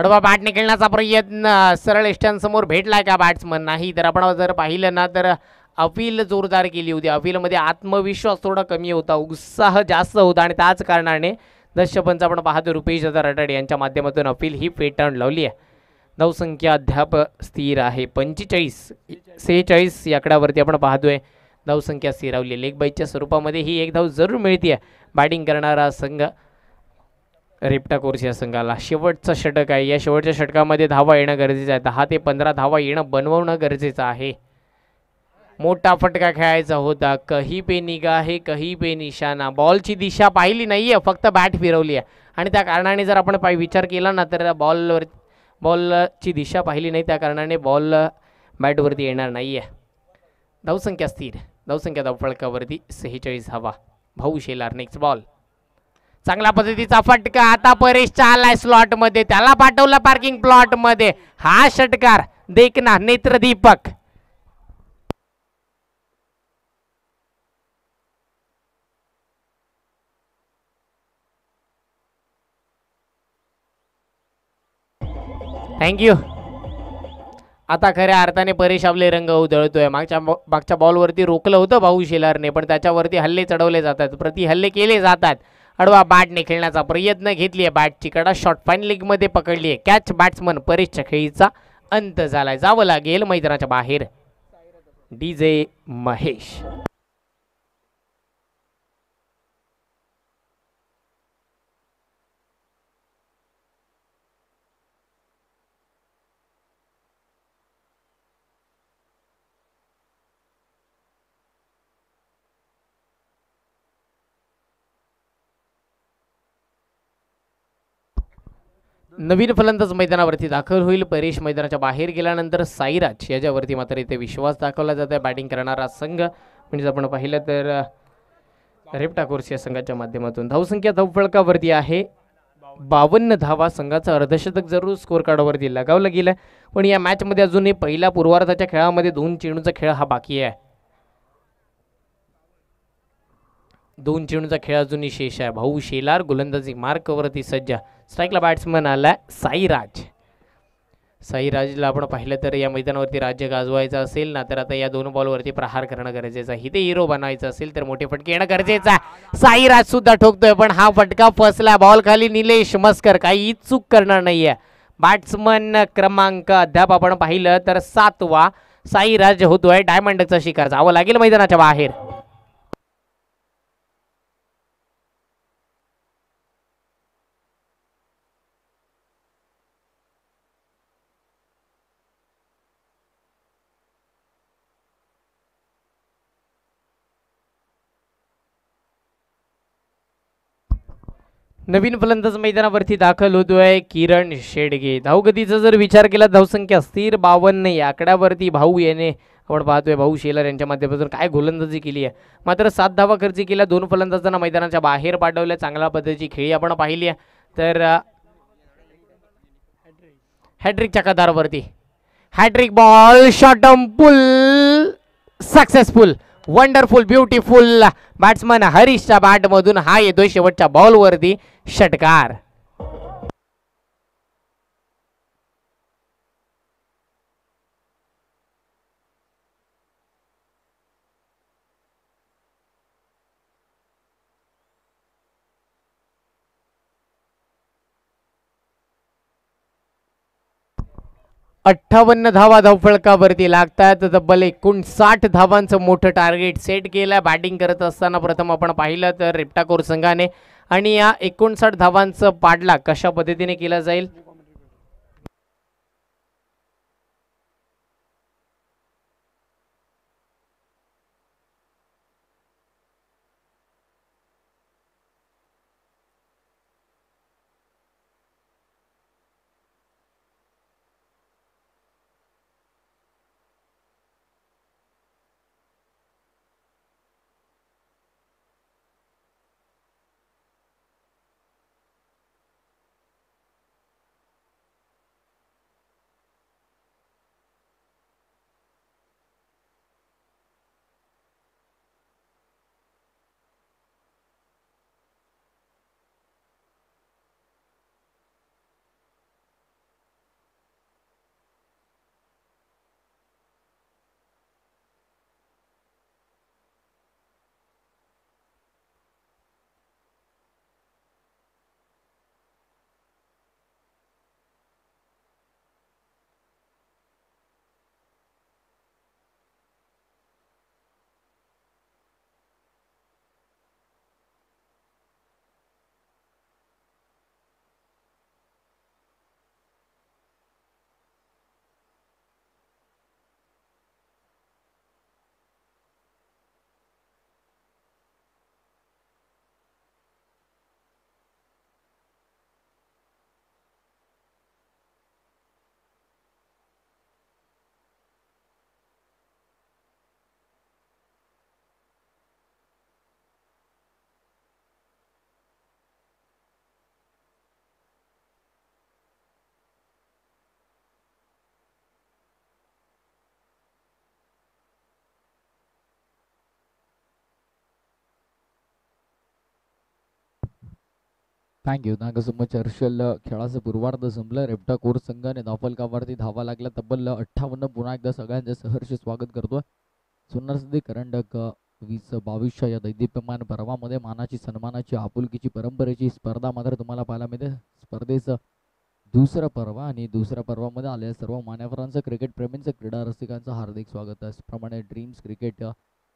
हडवा बॅट निघण्याचा प्रयत्न सरळ इष्टांसमोर भेटला का बॅट्समन नाही तर आपण जर पाहिलं ना तर अपील जोरदार केली होती. अपीलमध्ये आत्मविश्वास थोडा कमी होता उत्साह जास्त होता आणि त्याच कारणाने दशपंच आपण पाहतो रुपेश दादा रटाडे यांच्या माध्यमातून अपील ही पेटाळून लावली आहे. धावसंख्या अद्याप स्थिर आहे पंचेचाळीस सेहेचाळीस याकड्यावरती आपण पाहतोय धावसंख्या स्थिरावली. लेग बाईच्या स्वरूपामध्ये ही एक धाव जरूर मिळते बॅटिंग करणारा संघ रेपटा कोर्स या संघाला. शेवटचं षटक आहे. या शेवटच्या षटकामध्ये धावा येणं गरजेचं आहे. दहा ते पंधरा धावा येणं बनवणं गरजेचं आहे. मोठा फटका खेळायचा होता. कही पे निगाहे कही पे निशाणा. बॉलची दिशा पाहिली नाही आहे फक्त बॅट फिरवली आहे. आणि त्या कारणाने जर आपण पाय विचार केला ना तर बॉलवर बॉलची दिशा पाहिली नाही त्या कारणाने बॉल बॅटवरती येणार नाही आहे धावसंख्या स्थिर. धावसंख्या धावफळकावरती सेहेचाळीस धावा. भाऊ शेलार नेक्स्ट बॉल चांगल्या पद्धतीचा फटका. आता परेशचा आलाय स्लॉटमध्ये. त्याला पाठवला पार्किंग प्लॉटमध्ये. हा षटकार देखना नेत्रदीपक. थँक्यू आता खऱ्या अर्थाने परेश आपले रंग उधळतोय. मागच्या मागच्या बॉलवरती रोखलं होतं भाऊ शेलारने पण त्याच्यावरती हल्ले चढवले जातात. प्रति हल्ले केले जातात. अडवा बॅटने खेळण्याचा प्रयत्न घेतली आहे. बॅटची कडा शॉर्ट फाईन लीगमध्ये पकडली आहे. कॅच बॅट्समन परेशच्या खेळीचा अंत झालाय. जावं लागेल मैदानाच्या बाहेर. D J Mahesh. नवीन फलंदाज मैदानावरती दाखल होईल. परेश मैदानाच्या बाहेर गेल्यानंतर साईराज याच्यावरती मात्र इथे विश्वास दाखवला जात आहे बॅटिंग करणारा संघ म्हणजे आपण पाहिलं तर अ, रेपटा या संघाच्या माध्यमातून. धावसंख्या धावफळकावरती आहे. बावन्न धावा संघाचा अर्धशतक जरूर स्कोर कार्डवरती लगावलं गेलं पण या मॅचमध्ये अजूनही पहिल्या पूर्वार्धाच्या खेळामध्ये दोन चेंडूचा खेळ हा बाकी आहे. दोन चेंडूचा खेळ अजूनही शेष आहे. भाऊ शेलार गोलंदाजी मार्कवरती सज्ज. स्ट्राईकला बॅट्समन आला साईराज. साईराजला आपण पाहिलं तर या मैदानावरती राज्य गाजवायचं असेल ना तर आता या दोन बॉलवरती प्रहार करणं गरजेचं आहे. इथे हिरो बनायचं असेल तर मोठे फटके येणं गरजेचं आहे. साईराज सुद्धा ठोकतोय पण हा फटका फसला. बॉल खाली निलेश मस्कर काही चूक करणार नाहीये. बॅट्समन क्रमांक अद्याप आपण पाहिलं तर सातवा साईराज होतोय डायमंडचा शिकार. जावं लागेल मैदानाच्या बाहेर. नवीन फलंदाज मैदानावरती दाखल होतोय किरण शेडगे. धावगतीचा जर विचार केला धावसंख्या स्थिर बावन्न या आकड्यावरती भाऊ याने आपण पाहतोय भाऊ शेलर यांच्या माध्यमातून काय गोलंदाजी केली आहे. मात्र सात धावा खर्च केल्या दोन फलंदाजांना मैदानाच्या बाहेर पाठवल्या. चांगल्या पद्धतीची खेळी आपण पाहिली आहे. तर हॅट्रिकच्या कदारवरती hat trick ball शॉटम pull successful wonderful beautiful batsman हरीशच्या बॅटमधून हा येतोय शेवटच्या बॉलवरती षटकार। अठ्ठावन्न धावा धावफळकावरती लागतात. तब्बल एकोणसाठ धावांचं मोठं टार्गेट सेट केलं. बॅटिंग करत असताना प्रथम आपण पाहिलं तर रिप्टाकोर संघाने आणि या एकोणसाठ धावांचं पाडला कशा पद्धतीने केला जाईल? Thank you thank you so much Harshal खेळाचं पूर्वार्ध संपलं रेपटा कोर्स संघाने धावफलकावरती धावा लागला तब्बल अठ्ठावन्न पुन्हा एकदा सगळ्यांचं सहर्ष स्वागत करतोय सुनरसदी करंडक वीस बावीसच्या या दैदिप्यमान पर्वामध्ये मानाची सन्मानाची आपुलकीची परंपरेची स्पर्धा मात्र तुम्हाला पाहायला मिळते. स्पर्धेचं दुसरं पर्व आणि दुसऱ्या पर्वामध्ये आलेल्या सर्व मान्यवरांचं क्रिकेट प्रेमींचं क्रीडा रसिकांचं हार्दिक स्वागत. आहे त्याचप्रमाणे ड्रीम्स क्रिकेट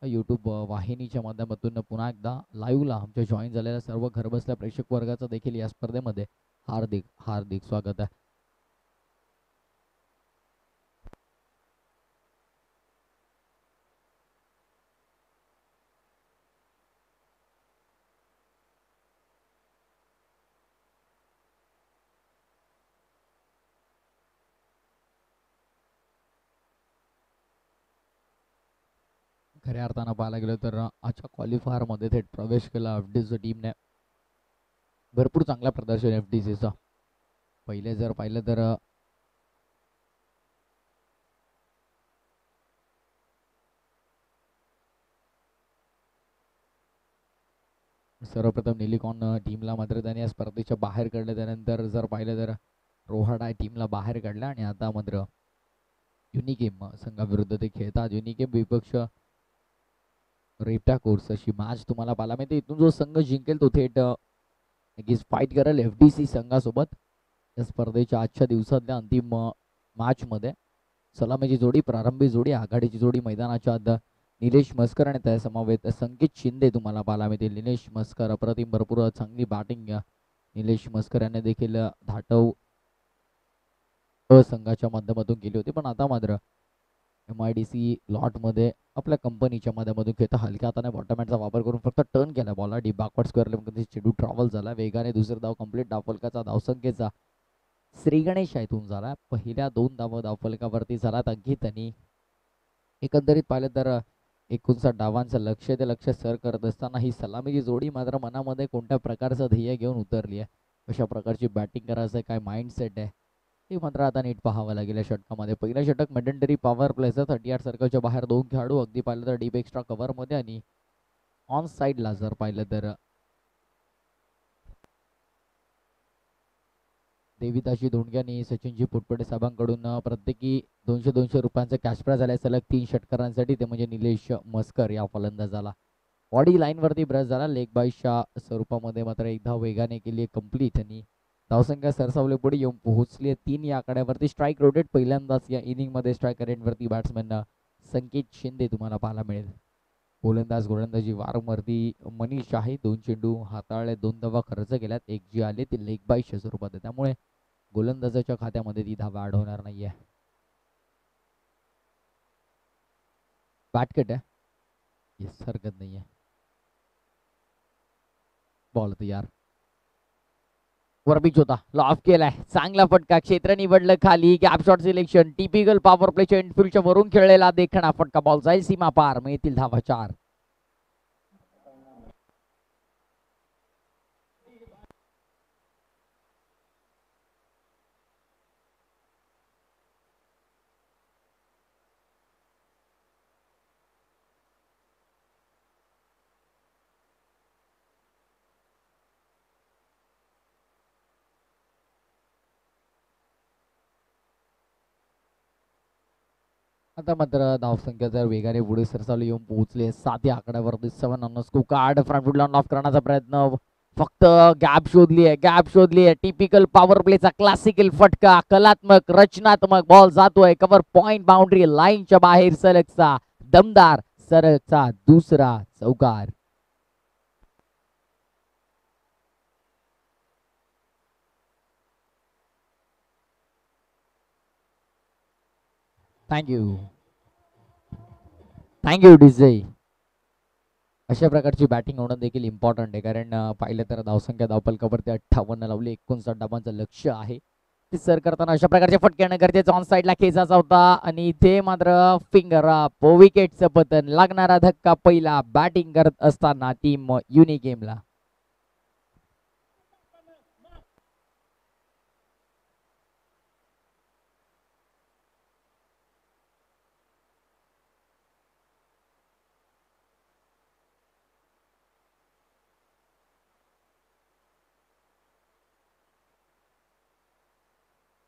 यूट्यूब वाहिनीच्या माध्यमातून पुन्हा एकदा लाईव्हला आमच्या जॉईन झालेल्या सर्व घरबसल्या प्रेक्षक वर्गाचं देखील या स्पर्धेमध्ये हार्दिक हार्दिक स्वागत आहे. खऱ्या अर्थानं पाहायला गेलं तर आजच्या क्वालिफायरमध्ये थेट प्रवेश केला एफ डी सी टीमने भरपूर चांगला प्रदर्शन एफ डी सीचं पहिले जर पाहिलं तर सर्वप्रथम निलिकॉन टीमला मात्र त्याने या स्पर्धेच्या बाहेर काढलं. त्यानंतर जर पाहिलं तर रोहाडा टीमला बाहेर काढला आणि आता मात्र युनिकेम संघाविरुद्ध ते खेळतात. युनिकेम विपक्ष रेपटा कोर्स अशी मॅच तुम्हाला पाहायला मिळते. इथून जो संघ जिंकेल तो थेट नक्कीच फाईट करेल एफ डी सी संघासोबत. या स्पर्धेच्या आजच्या दिवसातल्या अंतिम मॅचमध्ये सलामीची जोडी प्रारंभी जोडी आघाडीची जोडी मैदानाच्या आत निलेश मस्कर आणि त्या समवेत संकेत शिंदे तुम्हाला पाहायला मिळतील. निलेश मस्कर अप्रतिम भरपूर चांगली बॅटिंग निलेश मस्कर याने देखील धाटव संघाच्या माध्यमातून केली होती. पण आता मात्र एम आय डी सी लॉटमध्ये आपल्या कंपनीच्या मध्यामधून खेळता हलक्या हाताने बॉटमॅटचा वापर करून फक्त टर्न केला. बॉलला डी बॅकवर्ड स्क्वेअर लेवलमध्ये चेंडू ट्रॅव्हल झाला. वेगाने दुसरा धाव कंप्लीट धावफलकाचा धावसंख्येचा श्रीगणेश इथून झाला. पहिल्या दोन धाव धावफलकावरती झाला. अंकित आणि एकंदरीत पाहिलं तर एकोणसाठ डावांचं लक्ष ते लक्ष सर करत असताना ही सलामीची जोडी मात्र मनामध्ये कोणत्या प्रकारचं ध्येय घेऊन उतरली आहे? कशा प्रकारची बॅटिंग करायचं आहे? काय माइंडसेट आहे? हे मात्र आता नीट पाहावं लागेल या षटकामध्ये. पहिलं षटक मेडंटरी पॉवर प्लेस थर्टी आठ सर्कलच्या बाहेर दोन खेळाडू अगदी पाहिलं तर डीप एक्स्ट्रा कव्हरमध्ये आणि ऑन साईडला जर पाहिलं तर देविताशी धोंडगे आणि सचिनजी पुटपटे साहेबांकडून प्रत्येकी दोनशे दोनशे रुपयांचा कॅश प्राईज झालं सलग तीन षटकारांसाठी ते म्हणजे निलेश मस्कर या फलंदाजाला. बॉडी लाईनवरती ब्रश झाला. लेग बायच्या स्वरूपामध्ये मात्र एकदा वेगाने केली कंप्लीट आणि धावसंख्या सरसावले पुढे येऊन पोहोचली आहे. तीन या आकड्यावरती स्ट्राईक रोटेट पहिल्यांदाच या इनिंगमध्ये स्ट्राईक रेटवरती बॅट्समॅन संकेत शिंदे तुम्हाला पाहायला मिळेल. गोलंदाज गोलंदाजी वारंवरती मनीष आहे. दोन चेंडू हाताळले. दोन धावा खर्च केल्यात. एक जी आले ती लेग बाईसच्या स्वरूपात आहे. त्यामुळे गोलंदाजाच्या खात्यामध्ये ती धावा अडवणार नाहीये. बॅटकट आहे. येस हरकत नाहीये. बॉल तयार. यार पिच होता. लॉफ केलाय चांगला फटका. क्षेत्र निवडलं खाली. Gap shot selection typical power प्लेच्या इनफिल्डच्या वरून खेळलेला देखणा फटका. बॉल जाईल सीमा पार. मिळतील धावा चार. आता मात्र धावसंख्या जर वेगाने पुढे सरसावली येऊन पोहोचले. साध्या आकड्यावरती सेवन ऑन कार्ड फ्रंट लावून ऑफ करण्याचा प्रयत्न. फक्त गॅप शोधली आहे गॅप शोधली आहे. टिपिकल पॉवर प्लेचा क्लासिकल फटका कलात्मक रचनात्मक बॉल जातोय. कव्हर पॉइंट बाउंड्री लाईनच्या बाहेर सलगचा दमदार सरगचा दुसरा चौकार. थँक्यू थँक्यू डीजे अशा प्रकारची बॅटिंग होणं देखील इम्पॉर्टंट आहे. कारण पाहिलं तर धावसंख्या धावपलकावरती अठ्ठावन्न लावली एकोणसाठ डाबांचं लक्ष आहे. ते सर करताना अशा प्रकारचे फटके येणं गरजेचं ऑन साईडला खेचाचा होता. आणि इथे मात्र फिंगर अप विकेटचं पतन. लागणारा धक्का पहिला बॅटिंग करत असताना टीम युनिक गेमला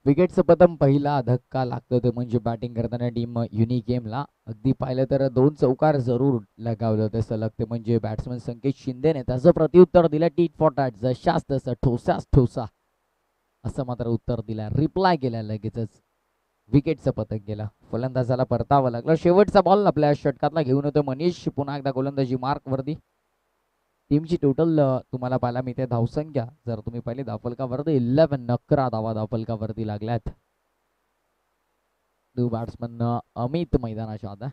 विकेटचं प्रथम पहिला धक्का लागतो ते म्हणजे बॅटिंग करताना टीम युनी गेमला अगदी पाहिलं तर दोन चौकार जरूर लगावलं होतं सलग. ते म्हणजे बॅट्समन संकेत शिंदेने त्याचं प्रत्युत्तर दिलं टीट फॉर टॅट जशास तसं ठोसास ठोसा. असं मात्र उत्तर दिलं. रिप्लाय केला लगेचच. विकेटचं पतक गेलं. फलंदाजाला परतावं लागलं. शेवटचा बॉल आपल्या षटकातला घेऊन येतो मनीष. पुन्हा एकदा गोलंदाजी मार्क वरती. टीमची टोटल तुम्हाला पाहायला मिळते धावसंख्या जर तुम्ही पाहिली धावफलकावरती इलेव्हन अकरा धावा धावफलकावरती लागल्यात. न्यू बॅट्समन अमित मैदानाच्या आता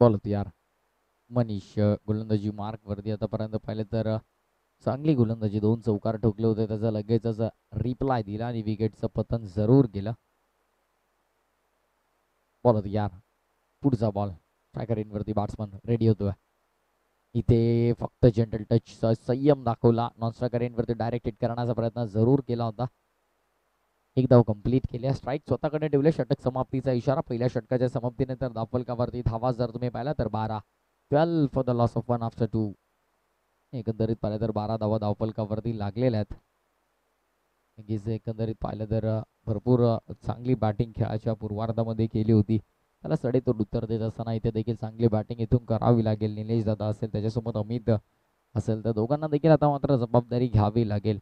बोलत यार मनीष गोलंदाजी मार्क वरती आतापर्यंत पाहिलं तर चांगली गोलंदाजी दोन चौकार ठोकले होते. त्याचा लगेचच रिप्लाय दिला आणि विकेटचं पतन जरूर गेलं बोलत यार. पुढचा बॉल स्ट्रायकर वरती बॅट्समन रेडी होतोय इथे फक्त जनरल टच संयम दाखवला. नॉन स्ट्रायकर डायरेक्ट हिट करण्याचा प्रयत्न जरूर केला होता. एक धाव कंप्लीट केल्या. स्ट्राईक स्वतःकडे ठेवले. षटक समाप्तीचा इशारा. पहिल्या षटकाच्या समाप्तीनंतर धावफलकावरती धावा जर तुम्ही पाहिला तर बारा. Twelve for the loss of one after two एकंदरीत पाहिलं तर बारा धावा धावफलकावरती लागलेल्या आहेत. नक्कीच एकंदरीत पाहिलं तर भरपूर चांगली बॅटिंग खेळाच्या पूर्वार्धामध्ये केली होती. त्याला सडेतोड उत्तर देत असताना इथे देखील चांगली बॅटिंग इथून करावी लागेल. निलेश दादा असेल त्याच्यासोबत अमित असेल तर दोघांना देखील आता मात्र जबाबदारी घ्यावी लागेल.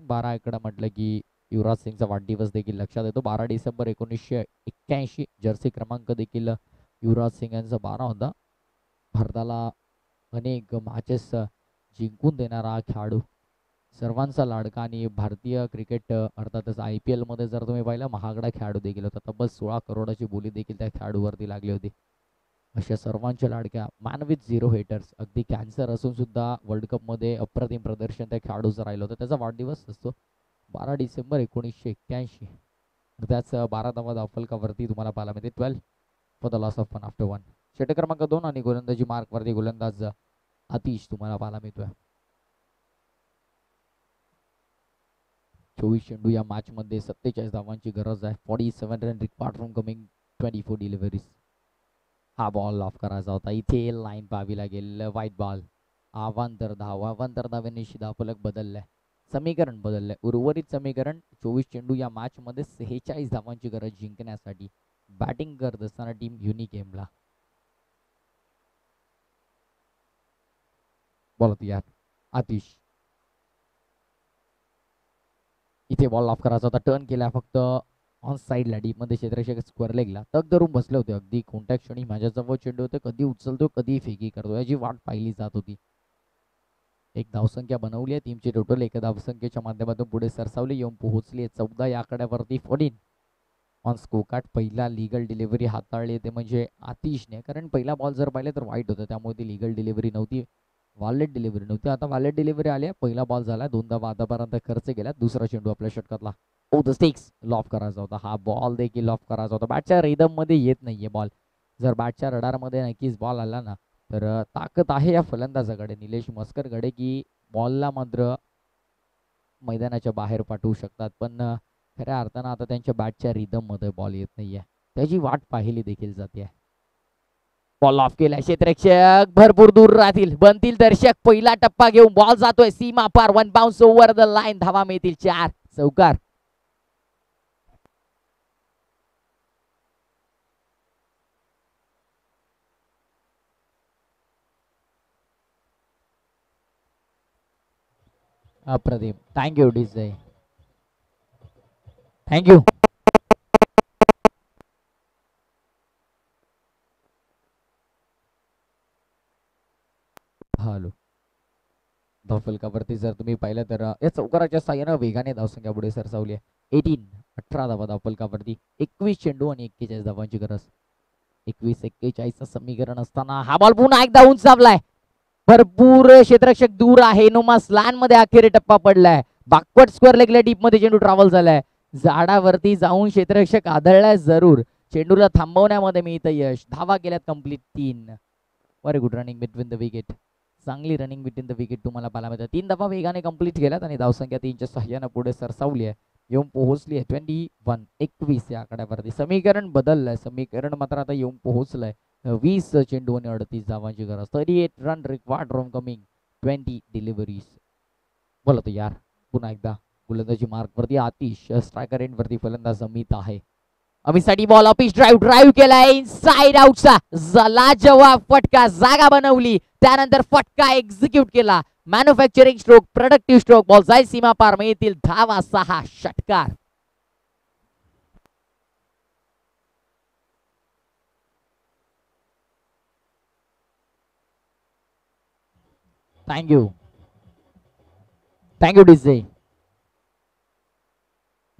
बारा इकडं म्हटलं की युवराज सिंगचा वाढदिवस देखील लक्षात येतो. बारा डिसेंबर एकोणीसशे एक्क्याऐंशी जर्सी क्रमांक देखील युवराज सिंग यांचा बारा होता. भारताला अनेक मॅचेस जिंकून देणारा खेळाडू. सर्वांचा लाडका आणि भारतीय क्रिकेट अर्थातच आय पी एलमध्ये जर तुम्ही पाहिलं महागडा खेळाडू देखील होता. तब्बल सोळा करोडाची बोली देखील त्या खेळाडूवरती लागली होती. अशा सर्वांच्या लाडक्या मॅन विथ झिरो हेटर्स अगदी कॅन्सर असूनसुद्धा वर्ल्ड कपमध्ये अप्रतिम प्रदर्शन त्या खेळाडूचं राहिलं होतं. त्याचा वाढदिवस असतो बारा डिसेंबर एकोणीसशे एक्क्याऐंशी. त्याच बारा धावा धावफलकावरती तुम्हाला पाहायला मिळते. Twelve for the loss of one after one षटक्रमांक दोन आणि गोलंदाजी मार्कवरती गोलंदाज अतिश तुम्हाला पाहायला मिळतोय चोवीस चेंडू या मॅचमध्ये सत्तेचाळीस धावांची गरज आहे forty seven run required from coming twenty four deliveries हा बॉल ऑफ करायचा होता इथे लाईन पाहावी लागेल व्हाईट बॉल आवांतर धाव आवांतर धाव्यांनी धावफलक बदललाय समीकरण बदललंय उर्वरित समीकरण चोवीस चेंडू या मॅचमध्ये सेहेचाळीस धावांची गरज जिंकण्यासाठी बॅटिंग करत असताना टीम युनिक गेमला बोलत आतिश इथे बॉल ऑफ करायचा होता. टर्न केला फक्त. ऑन साईडला डीपमध्ये क्षेत्ररक्षक स्क्वेअर लेगला. तग धरून बसले होते. अगदी कोणत्या क्षणी माझ्याजवळ चेंडू होते. कधी उचलतो कधी फेकी करतो याची वाट पाहिली जात होती. एक धावसंख्या बनवली आहे. टीमची टोटल एका धावसंख्येच्या माध्यमातून पुढे सरसावली. येऊन पोहोचली आहे. चौदा या आकड्यावरती फोडीन ऑन स्कोकाट पहिला लिगल डिलिव्हरी हाताळली ते म्हणजे आतिशने. कारण पहिला बॉल जर पाहिले तर वाईट होतं. त्यामुळे ती लिगल डिलिव्हरी नव्हती. वॉलेट डिलिव्हरी नव्हती. आता वॉलेट डिलिव्हरी आली आहे. पहिला बॉल झाला दोनदा वादापर्यंत खर्च केला दुसरा चेंडू आपल्या षटकातला ओ द सिक्स लॉफ करायचा होता. हा बॉल देखील लॉफ करायचा होता. बॅटच्या रिदममध्ये येत नाहीये बॉल जर बॅटच्या रडारमध्ये नक्कीच बॉल आला ना तर ताकद आहे या फलंदाजाकडे. निलेश मस्करकडे की बॉलला मात्र मैदानाच्या बाहेर पाठवू शकतात. पण खऱ्या अर्थानं आता त्यांच्या बॅटच्या रिदममध्ये बॉल येत नाहीये. त्याची वाट पाहिली देखील जाते बॉल ऑफ केला क्षेत्रक्षक भरपूर दूर राहतील. बनतील दर्शक पहिला टप्पा घेऊन बॉल जातोय. सीमा पार. One bounce over the line धावा मिळतील चार. चौकार. अप्रदीप थँक्यू डिझाय थँक्यू धावफलकावरती जर तुम्ही पाहिलं तर या चौकाराच्या साह्यानं वेगाने धावसंख्या पुढे सरसावली आहे. एटीन अठरा धावा धावफलकावरती एकवीस चेंडू आणि एक्केचाळीस धावांची गरज. एकवीस एक्केचाळीसचं समीकरण असताना हा बॉल पुन्हा एकदा उंचावलाय भरपूर क्षेत्रक्षक दूर आहे. नोमास स्लॅनमध्ये अखेर टप्पा पडलाय. बाकवट स्क्वेअर लेगल्या डीपमध्ये चेंडू ट्रॅव्हल झालाय. झाडावरती जाऊन क्षेत्ररक्षक आदळलाय जरूर. चेंडूला थांबवण्यामध्ये मिळतं यश. धावा केल्यात कंप्लीट तीन. Very good running between the wicket चांगली रनिंग बिटवीन द विकेट तुम्हाला पाहायला मिळतं. तीन दफा वेगाने कंप्लीट केल्यात आणि धावसंख्या तीनच्या सहाय्यानं पुढे सरसावली आहे. येऊन पोहोचली आहे ट्वेंटी वन एकवीस या आकड्यावरती. समीकरण बदललंय. समीकरण मात्र आता येऊन पोहोचलंय. वीस चेंडू आणि अडतीस धावांची गरज. Thirty eight run required from coming twenty deliveries बोलतो यार पुन्हा एकदा. गोलंदाजी मार्कवरती आतिश. स्ट्रायकर एंडवरती फलंदाज जमीत आहे. अमितसाठी बॉल ऑफिस ड्राईव्ह ड्राईव्ह केलाय. इनसाइड आउटचा जला जवाब फटका जागा बनवली त्यानंतर फटका एक्झिक्यूट केला. Manufacturing stroke productive stroke ball जाईल सीमा पार. मिळतील धावा सहा षटकार. थँक्यू थँक्यू डिझे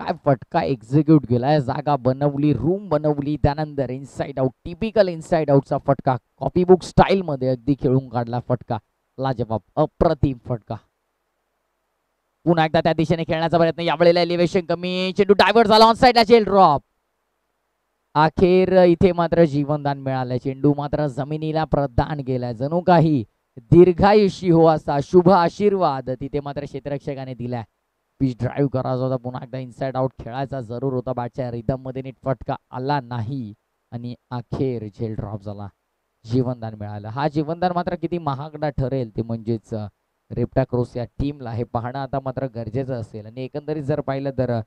काय फटका एक्झिक्यूट केलाय? जागा बनवली रूम बनवली त्यानंतर इनसाइड आउट टिपिकल इनसाइड आउटचा फटका. कॉपी बुक स्टाईल मध्ये अगदी खेळून काढला फटका. लाजवाब अप्रतिम फटका. पुन्हा एकदा त्या दिशेने खेळण्याचा प्रयत्न. यावेळेला एलिव्हेशन कमी. चेंडू डायव्हर्ट झाला. ऑन साईडला चेल ड्रॉप अखेर इथे मात्र जीवनदान मिळालंय. चेंडू मात्र जमिनीला प्रदान गेलाय जणू काही दीर्घायुषी हो असा शुभ आशीर्वाद तिथे मात्र क्षेत्ररक्षकाने दिलाय. पिच ड्राईव्ह करायचा होता. पुन्हा एकदा इनसाइड आउट खेळायचा जरूर होता. बॅटच्या रिदममध्ये नीट फटका आला नाही. आणि अखेर झेल ड्रॉप झाला. जीवनदान मिळालं. हा जीवनदान मात्र किती महागडा ठरेल ते म्हणजेच रेप्टा क्रोस या टीमला हे पाहणं आता मात्र गरजेचं असेल. आणि एकंदरीत जर पाहिलं तर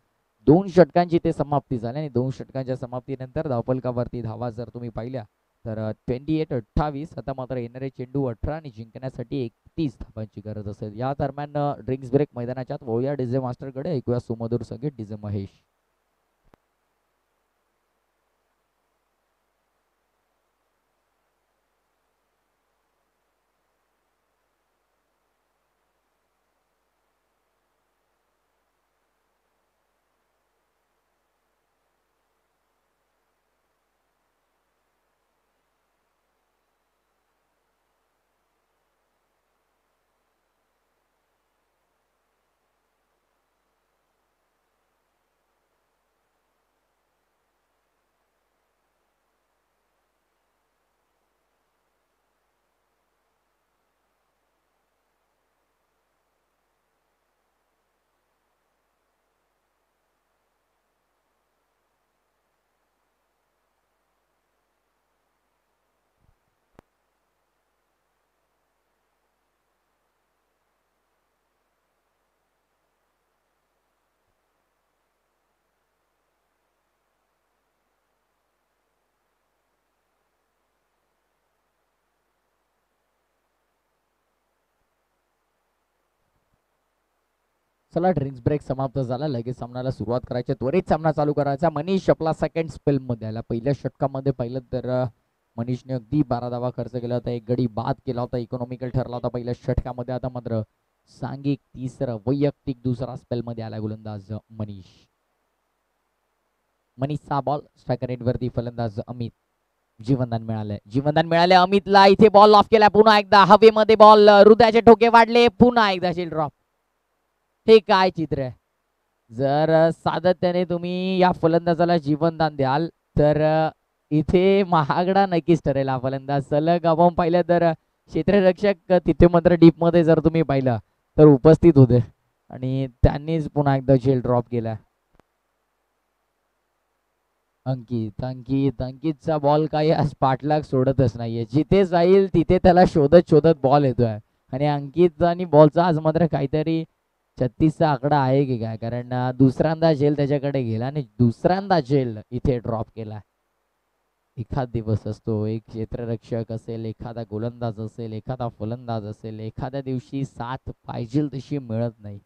दोन षटकांची ते समाप्ती झाली. आणि दोन षटकांच्या समाप्तीनंतर धावपलकावरती धावा जर तुम्ही पाहिल्या तर ट्वेंटी एट अठ्ठावीस आता मात्र येणारे चेंडू अठरा आणि जिंकण्यासाठी एकतीस धावांची गरज असेल. या दरम्यान ड्रिंक्स ब्रेक मैदानाच्या वळूया डीजे मास्टरकडे ऐकूया सुमधुर संगीत डीजे महेश. चला ड्रिंक्स ब्रेक समाप्त झाला. लगेच सामन्याला सुरुवात करायची. त्वरित सामना चालू करायचा. मनीष आपला सेकंड स्पेलमध्ये आला. पहिल्या षटकामध्ये पाहिलं तर मनीषने अगदी बारा धावा खर्च केला होता. एक गडी बाद केला होता. इकॉनॉमिकल ठरला होता पहिल्या षटकामध्ये. आता मात्र सांघिक तिसरं वैयक्तिक दुसरा स्पेलमध्ये आला गोलंदाज मनीष. मनीषचा बॉल स्ट्रायकर वरती फलंदाज अमित. जीवनदान मिळालंय. जीवनदान मिळाले अमितला. इथे बॉल ऑफ केला पुन्हा एकदा हवेमध्ये बॉल हृदयाचे ठोके वाढले. पुन्हा एकदा ड्रॉप हे काय चित्र आहे? जर सातत्याने तुम्ही या फलंदाजाला जीवनदान द्याल तर इथे महागडा नक्कीच ठरेल हा फलंदाज सलग आपण पाहिलं तर क्षेत्ररक्षक तिथे मात्र डीपमध्ये जर तुम्ही पाहिलं तर उपस्थित होते. आणि त्यांनीच पुन्हा एकदा झेल ड्रॉप केला. अंकित अंकित अंकितचा बॉल काही आज पाठलाग सोडतच नाहीये. जिथे जाईल तिथे त्याला शोधत शोधत बॉल येतोय. आणि अंकित आणि बॉलचा आज मात्र काहीतरी छत्तीसचा आकडा आहे की काय? कारण दुसऱ्यांदा झेल त्याच्याकडे गेला आणि दुसऱ्यांदा झेल इथे ड्रॉप केला. एखाद दिवस असतो एक क्षेत्ररक्षक असेल एखादा गोलंदाज असेल एखादा फलंदाज असेल एखाद्या दिवशी साथ पाहिजे तशी मिळत नाही.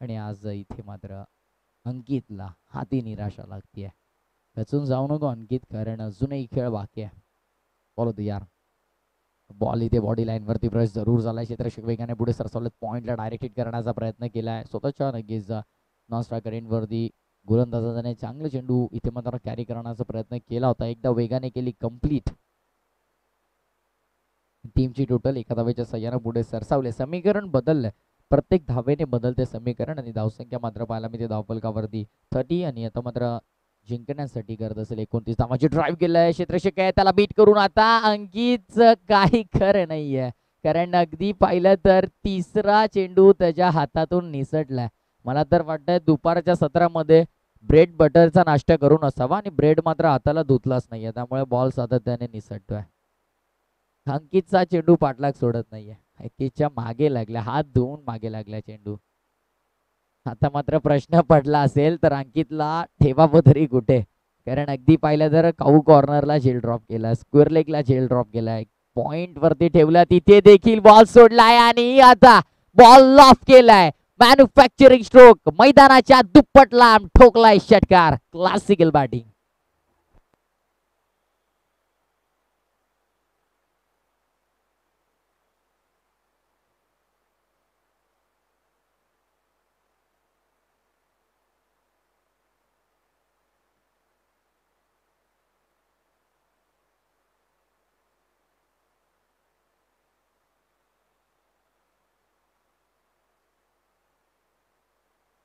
आणि आज इथे मात्र अंकितला हाती निराशा लागतीये. खचून जाऊ नको अंकित कारण अजूनही खेळ बाकी आहे. बॉल तू यार बॉल इथे बॉडी लाईनवरती प्रेस जरूर झाला आहे क्षेत्रक्षक वेगाने पुढे सरसावलेत पॉईंटला डायरेक्ट हिट करण्याचा प्रयत्न केला आहे स्वतःच्या नक्कीच नॉन स्ट्रायकर एंडवरती गोलंदाजाने चांगलं चेंडू इथे मात्र कॅरी करण्याचा प्रयत्न केला होता. एकदा वेगाने केली कंप्लीट टीमची टोटल एका धावेच्या सह्यानं पुढे सरसावले. समीकरण बदललं. प्रत्येक धावेने बदलते समीकरण आणि धावसंख्या मात्र पाहायला मिळते धावफलकावरती थर्टी आणि आता मात्र जिंकण्यासाठी करत असेल. एकोणतीस धावाची ड्राईव्ह केलंय क्षेत्रक्षक आहे. त्याला बीट करून आता अंकित काही खरं नाहीये. कारण अगदी पाहिलं तर तिसरा चेंडू त्याच्या हातातून निसटलाय. मला तर वाटतंय दुपारच्या सत्रामध्ये ब्रेड बटरचा नाश्ता करून असावा आणि ब्रेड मात्र हाताला धुतलाच नाहीये. त्यामुळे बॉल सातत्याने निसटतोय. अंकितचा चेंडू पाठलाग सोडत नाहीये. अंकितच्या मागे लागल्या हात धुवून मागे लागला चेंडू. आता मात्र प्रश्न पडला असेल तर अंकितला ठेवावं तरी कुठे. कारण अगदी पाहिलं तर काऊ कॉर्नरला झेल ड्रॉप केला स्क्वेअर लेगला झेल ड्रॉप केलाय पॉइंट वरती ठेवला तिथे देखील बॉल सोडलाय आणि आता बॉल ऑफ केलाय. मॅन्युफॅक्चरिंग स्ट्रोक मैदानाच्या दुप्पट लांब ठोकलाय षटकार. क्लासिकल बॅटिंग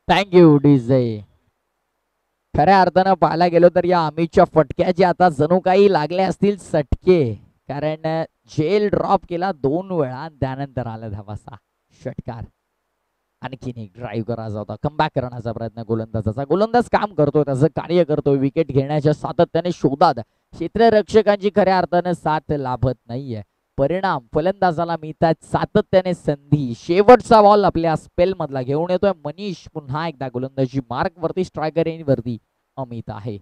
थँक्यू डीजे खऱ्या अर्थानं पाहायला गेलो तर या अमितच्या फटक्याचे आता जणू काही लागले असतील सटके. कारण जेल ड्रॉप केला दोन वेळा त्यानंतर आला धावासा षटकार. आणखीन एक ड्राईव्ह करायचा होता. कमबॅक करण्याचा प्रयत्न गोलंदाजाचा. गोलंदाज काम करतोय त्याचं कार्य करतोय. विकेट घेण्याच्या सातत्याने शोधात. क्षेत्ररक्षकांची खऱ्या अर्थानं साथ लाभत नाहीये. परिणाम फलंदाजाला मिळतात सातत्याने संधी. शेवटचा बॉल आपल्या स्पेल मधला घेऊन येतोय. मनीष पुन्हा एकदा गोलंदाजी मार्क वरती स्ट्रायकर वरती अमित आहे.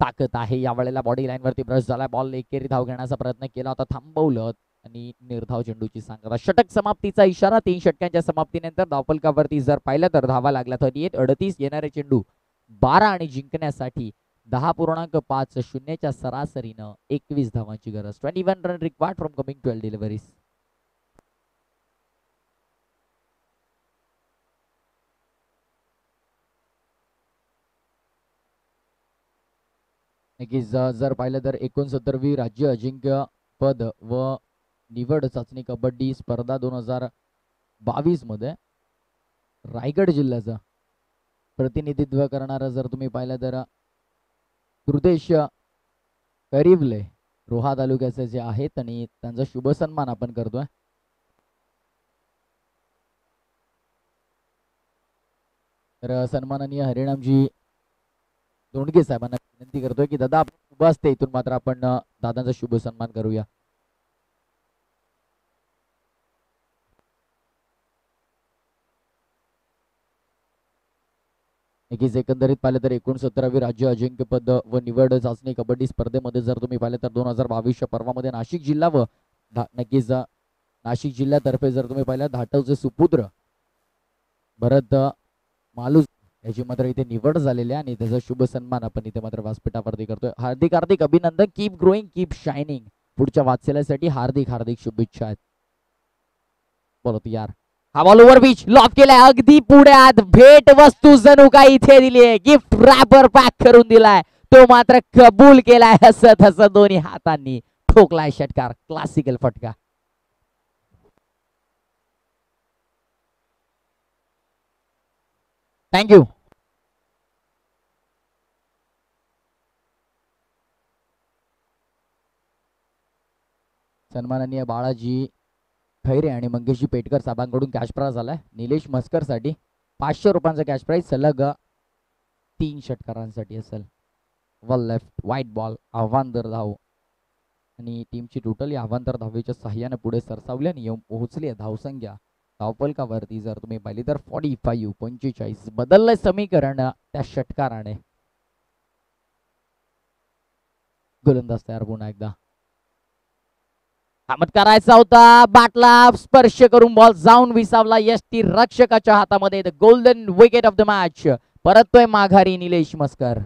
ताकद आहे. या वेळेला बॉडी लाईन वरती ब्रश झाला बॉल एकेरी धाव घेण्याचा प्रयत्न केला होता. थांबवलं आणि निर्धाव चेंडूची सांगता. षटक समाप्तीचा इशारा तीन षटकांच्या समाप्तीनंतर धावपलकावरती जर पाहिलं तर धावा लागला. तर अडतीस येणारे चेंडू बारा आणि जिंकण्यासाठी दहा पूर्णांक पाच शून्यच्या सरासरीनं एकवीस धावांची गरज. Twenty one run required from coming twelve deliveries नक्कीच जर पाहिलं तर एकोणसत्तरवी राज्य अजिंक्य पद व निवड चाचणी कबड्डी स्पर्धा दोन हजार बावीसमध्ये रायगड जिल्ह्याचं प्रतिनिधित्व करणारं जर तुम्ही पाहिलं तर दुर्देश करिवले रोहा तालुक्याचे जे आहेत आणि त्यांचा शुभ सन्मान आपण करतोय. तर सन्माननीय हरिणामजी दोंडगे साहेबांना विनंती करतोय की दादा आपण उभा असते इथून मात्र आपण दादांचा शुभ सन्मान करूया. नक्कीच एकंदरीत पाहिलं तर एकोणसत्तरावी राज्य अजिंक्यपद व निवड चाचणी कबड्डी स्पर्धेमध्ये जर तुम्ही पाहिलं तर दोन हजार बावीसच्या पर्वामध्ये नाशिक जिल्हा व नक्कीच नाशिक जिल्ह्यातर्फे जर तुम्ही पाहिलं धाटवचे सुपुत्र भरत मालूस याची मात्र इथे निवड झालेली आहे आणि त्याचा शुभ सन्मान आपण इथे मात्र व्यासपीठावरती करतोय. हार्दिक हार्दिक अभिनंदन. कीप ग्रोईंग कीप शायनिंग पुढच्या वाचल्यासाठी हार्दिक हार्दिक शुभेच्छा आहेत. बोलतो यार. हा बॉल ओव्हर बीच लॉक केलाय. अगदी पुण्यात भेट वस्तू जणू काय इथे दिली आहे. गिफ्ट रॅपर पॅक करून दिलाय. तो मात्र कबूल केलाय. हसत हसत दोन्ही हातांनी ठोकलाय षटकार. क्लासिकल फटका. थँक्यू सन्माननीय बाळाजी खैरे आणि मंगेशजी पेटकर साहेबांकडून कॅश प्राईज झालाय. निलेश मस्करसाठी पाचशे रुपयांचा कॅश प्राईज सलग तीन षटकारांसाठी असेल. वन लेफ्ट व्हाईट बॉल आव्हानदर धाव. आणि टीमची टोटली आव्हानदर धावेच्या सहाय्याने पुढे सरसावली आणि येऊन पोहोचली आहे धावसंख्या. धावपलकावरती जर तुम्ही पाहिली तर फॉर्टी फाईव्ह पंचेचाळीस बदललंय समीकरण त्या षटकाराने. गोलंदाज तयार पुन्हा एकदा. आमत करायचा होता. बाटला स्पर्श करून बॉल जाऊन विसावला. यष्टी रक्षकाच्या हातामध्ये the golden wicket of the match परततोय माघारी निलेश मस्कर.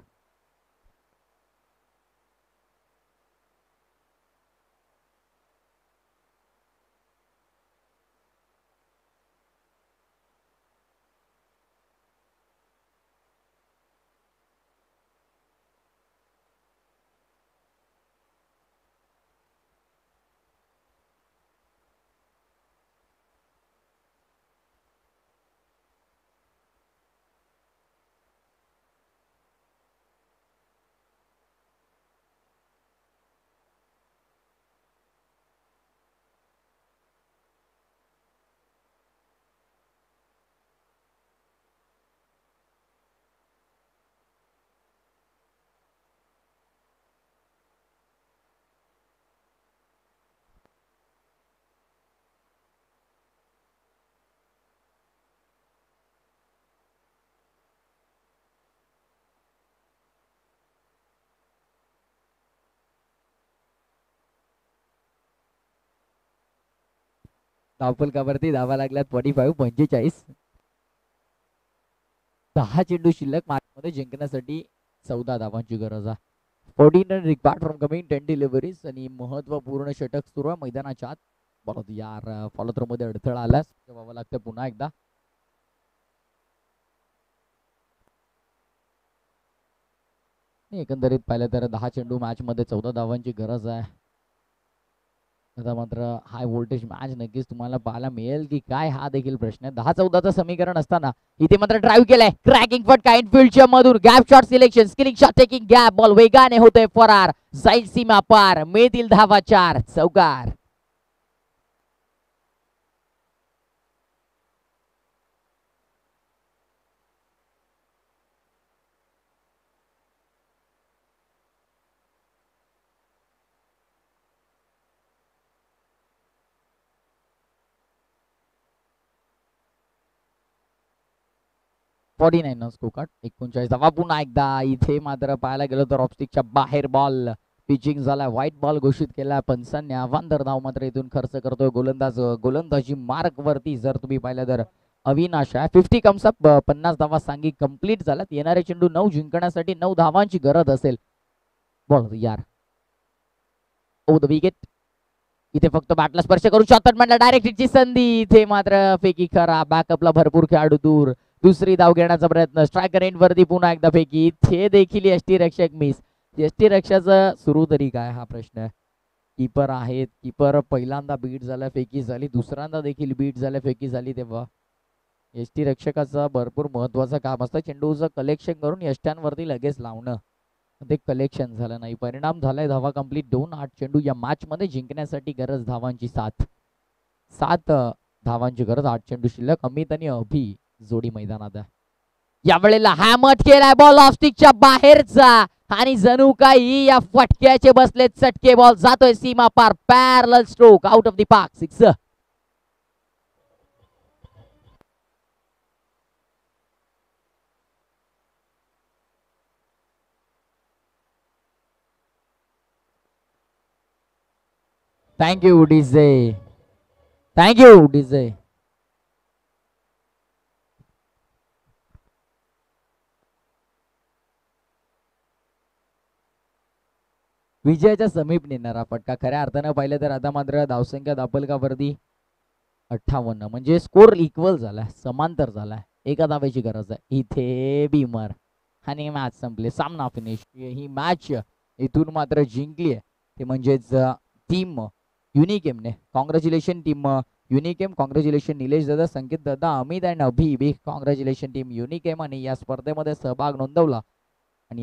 धावफलकावरती धावा लागल्यात. फॉर्टी फाईव्ह पंचेचाळीस. दहा चेंडू शिल्लक. मध्ये जिंकण्यासाठी चौदा धावांची गरज आहे. Fourteen run required from coming ten deliveries आणि महत्त्वपूर्ण षटक सुरू आहे मैदानाच्या आत. बरोबर यार फॉलो थ्रो मध्ये अडथळा आल्यास व्हावं लागतं पुन्हा एकदा. एकंदरीत पाहिलं तर दहा चेंडू मॅच मध्ये चौदा धावांची गरज आहे. आता मात्र हाय व्होल्टेज मॅच नक्कीच तुम्हाला पाहायला मिळेल की काय हा देखील प्रश्न आहे. दहा चौदाचं समीकरण असताना इथे मात्र ड्राईव्ह केलाय. क्रॅकिंग फटका इनफिल्डच्या मधून gap shot selection screen shot taking gap ball वेगाने होतोय फरार. जाईल सीमा पार मिळतील धावा चार. चौकार. फॉर्टी नाईन स्कोकार्ड एकोणचाळीस धावा पुन्हा एकदा इथे मात्र पाहायला गेलो तर ऑप्स्टिकच्या बाहेर बॉल पिचिंग झालाय व्हाईट बॉल घोषित केला पंचांनी आव्हानदार धाव मात्र इथून खर्च करतोय गोलंदाज गोलंदाजी मार्क वरती जर तुम्ही पाहिलं तर. अविनाश आहे फिफ्टी कम्सअप पन्नास धावा सांगी कंप्लीट झाल्यात. येणारे चेंडू नऊ जिंकण्यासाठी नऊ धावांची गरज असेल. बॉल यार. ओ द विकेट इथे फक्त बॅटला स्पर्श करू शकतात म्हटलं डायरेक्ट हिटची संधी. इथे मात्र फेकी खरा. बॅकअपला भरपूर खेळाडू दूर. दुसरी धाव घेण्याचा प्रयत्न. स्ट्रायकर एंड वरती पुन्हा एकदा फेकी. इथे देखील यष्टी रक्षक मिस यष्टी रक्षाचं सुरू तरी काय? हा प्रश्न आहे. कीपर आहेत. कीपर पहिल्यांदा बीट झाला फेकी झाली. दुसऱ्यांदा देखील बीट झाल्या फेकी झाली तेव्हा. यष्टी रक्षकाचं भरपूर महत्वाचं काम असतं. चेंडूचं कलेक्शन करून यष्ट्यांवरती लगेच लावणं. ते कलेक्शन झालं नाही. परिणाम झालाय धावा कंप्लीट दोन आठ चेंडू या मॅच मध्ये जिंकण्यासाठी गरज धावांची सात. सात धावांची गरज आठ चेंडू शिल्लक अमित आणि अभि. जोडी मैदानात. यावेळेला हॅमट केलाय बॉल ऑफस्टिकच्या बाहेरचा. आणि जणू काही या फटक्याचे बसले चटके बॉल जातोय सीमा पार. Parallel stroke out of the park six thank you DJ thank you DJ विजयाच्या समीप नेणारा फटका. खऱ्या अर्थानं पाहिलं तर आता मात्र धावसंख्या दापलकावरती अठ्ठावन्न. म्हणजे स्कोर इक्वल झालाय समांतर झालाय. एका धाव्याची गरज आहे. इथे बीमर आणि मॅच संपली. सामना फिनिश ही मॅच इथून मात्र जिंकली आहे. ते म्हणजेच team युनिकेमने congratulation team Unichem congratulation Nilesh दादा संकेत दादा Amit and Abhi. B congratulation team Unichem आणि या स्पर्धेमध्ये सहभाग नोंदवला.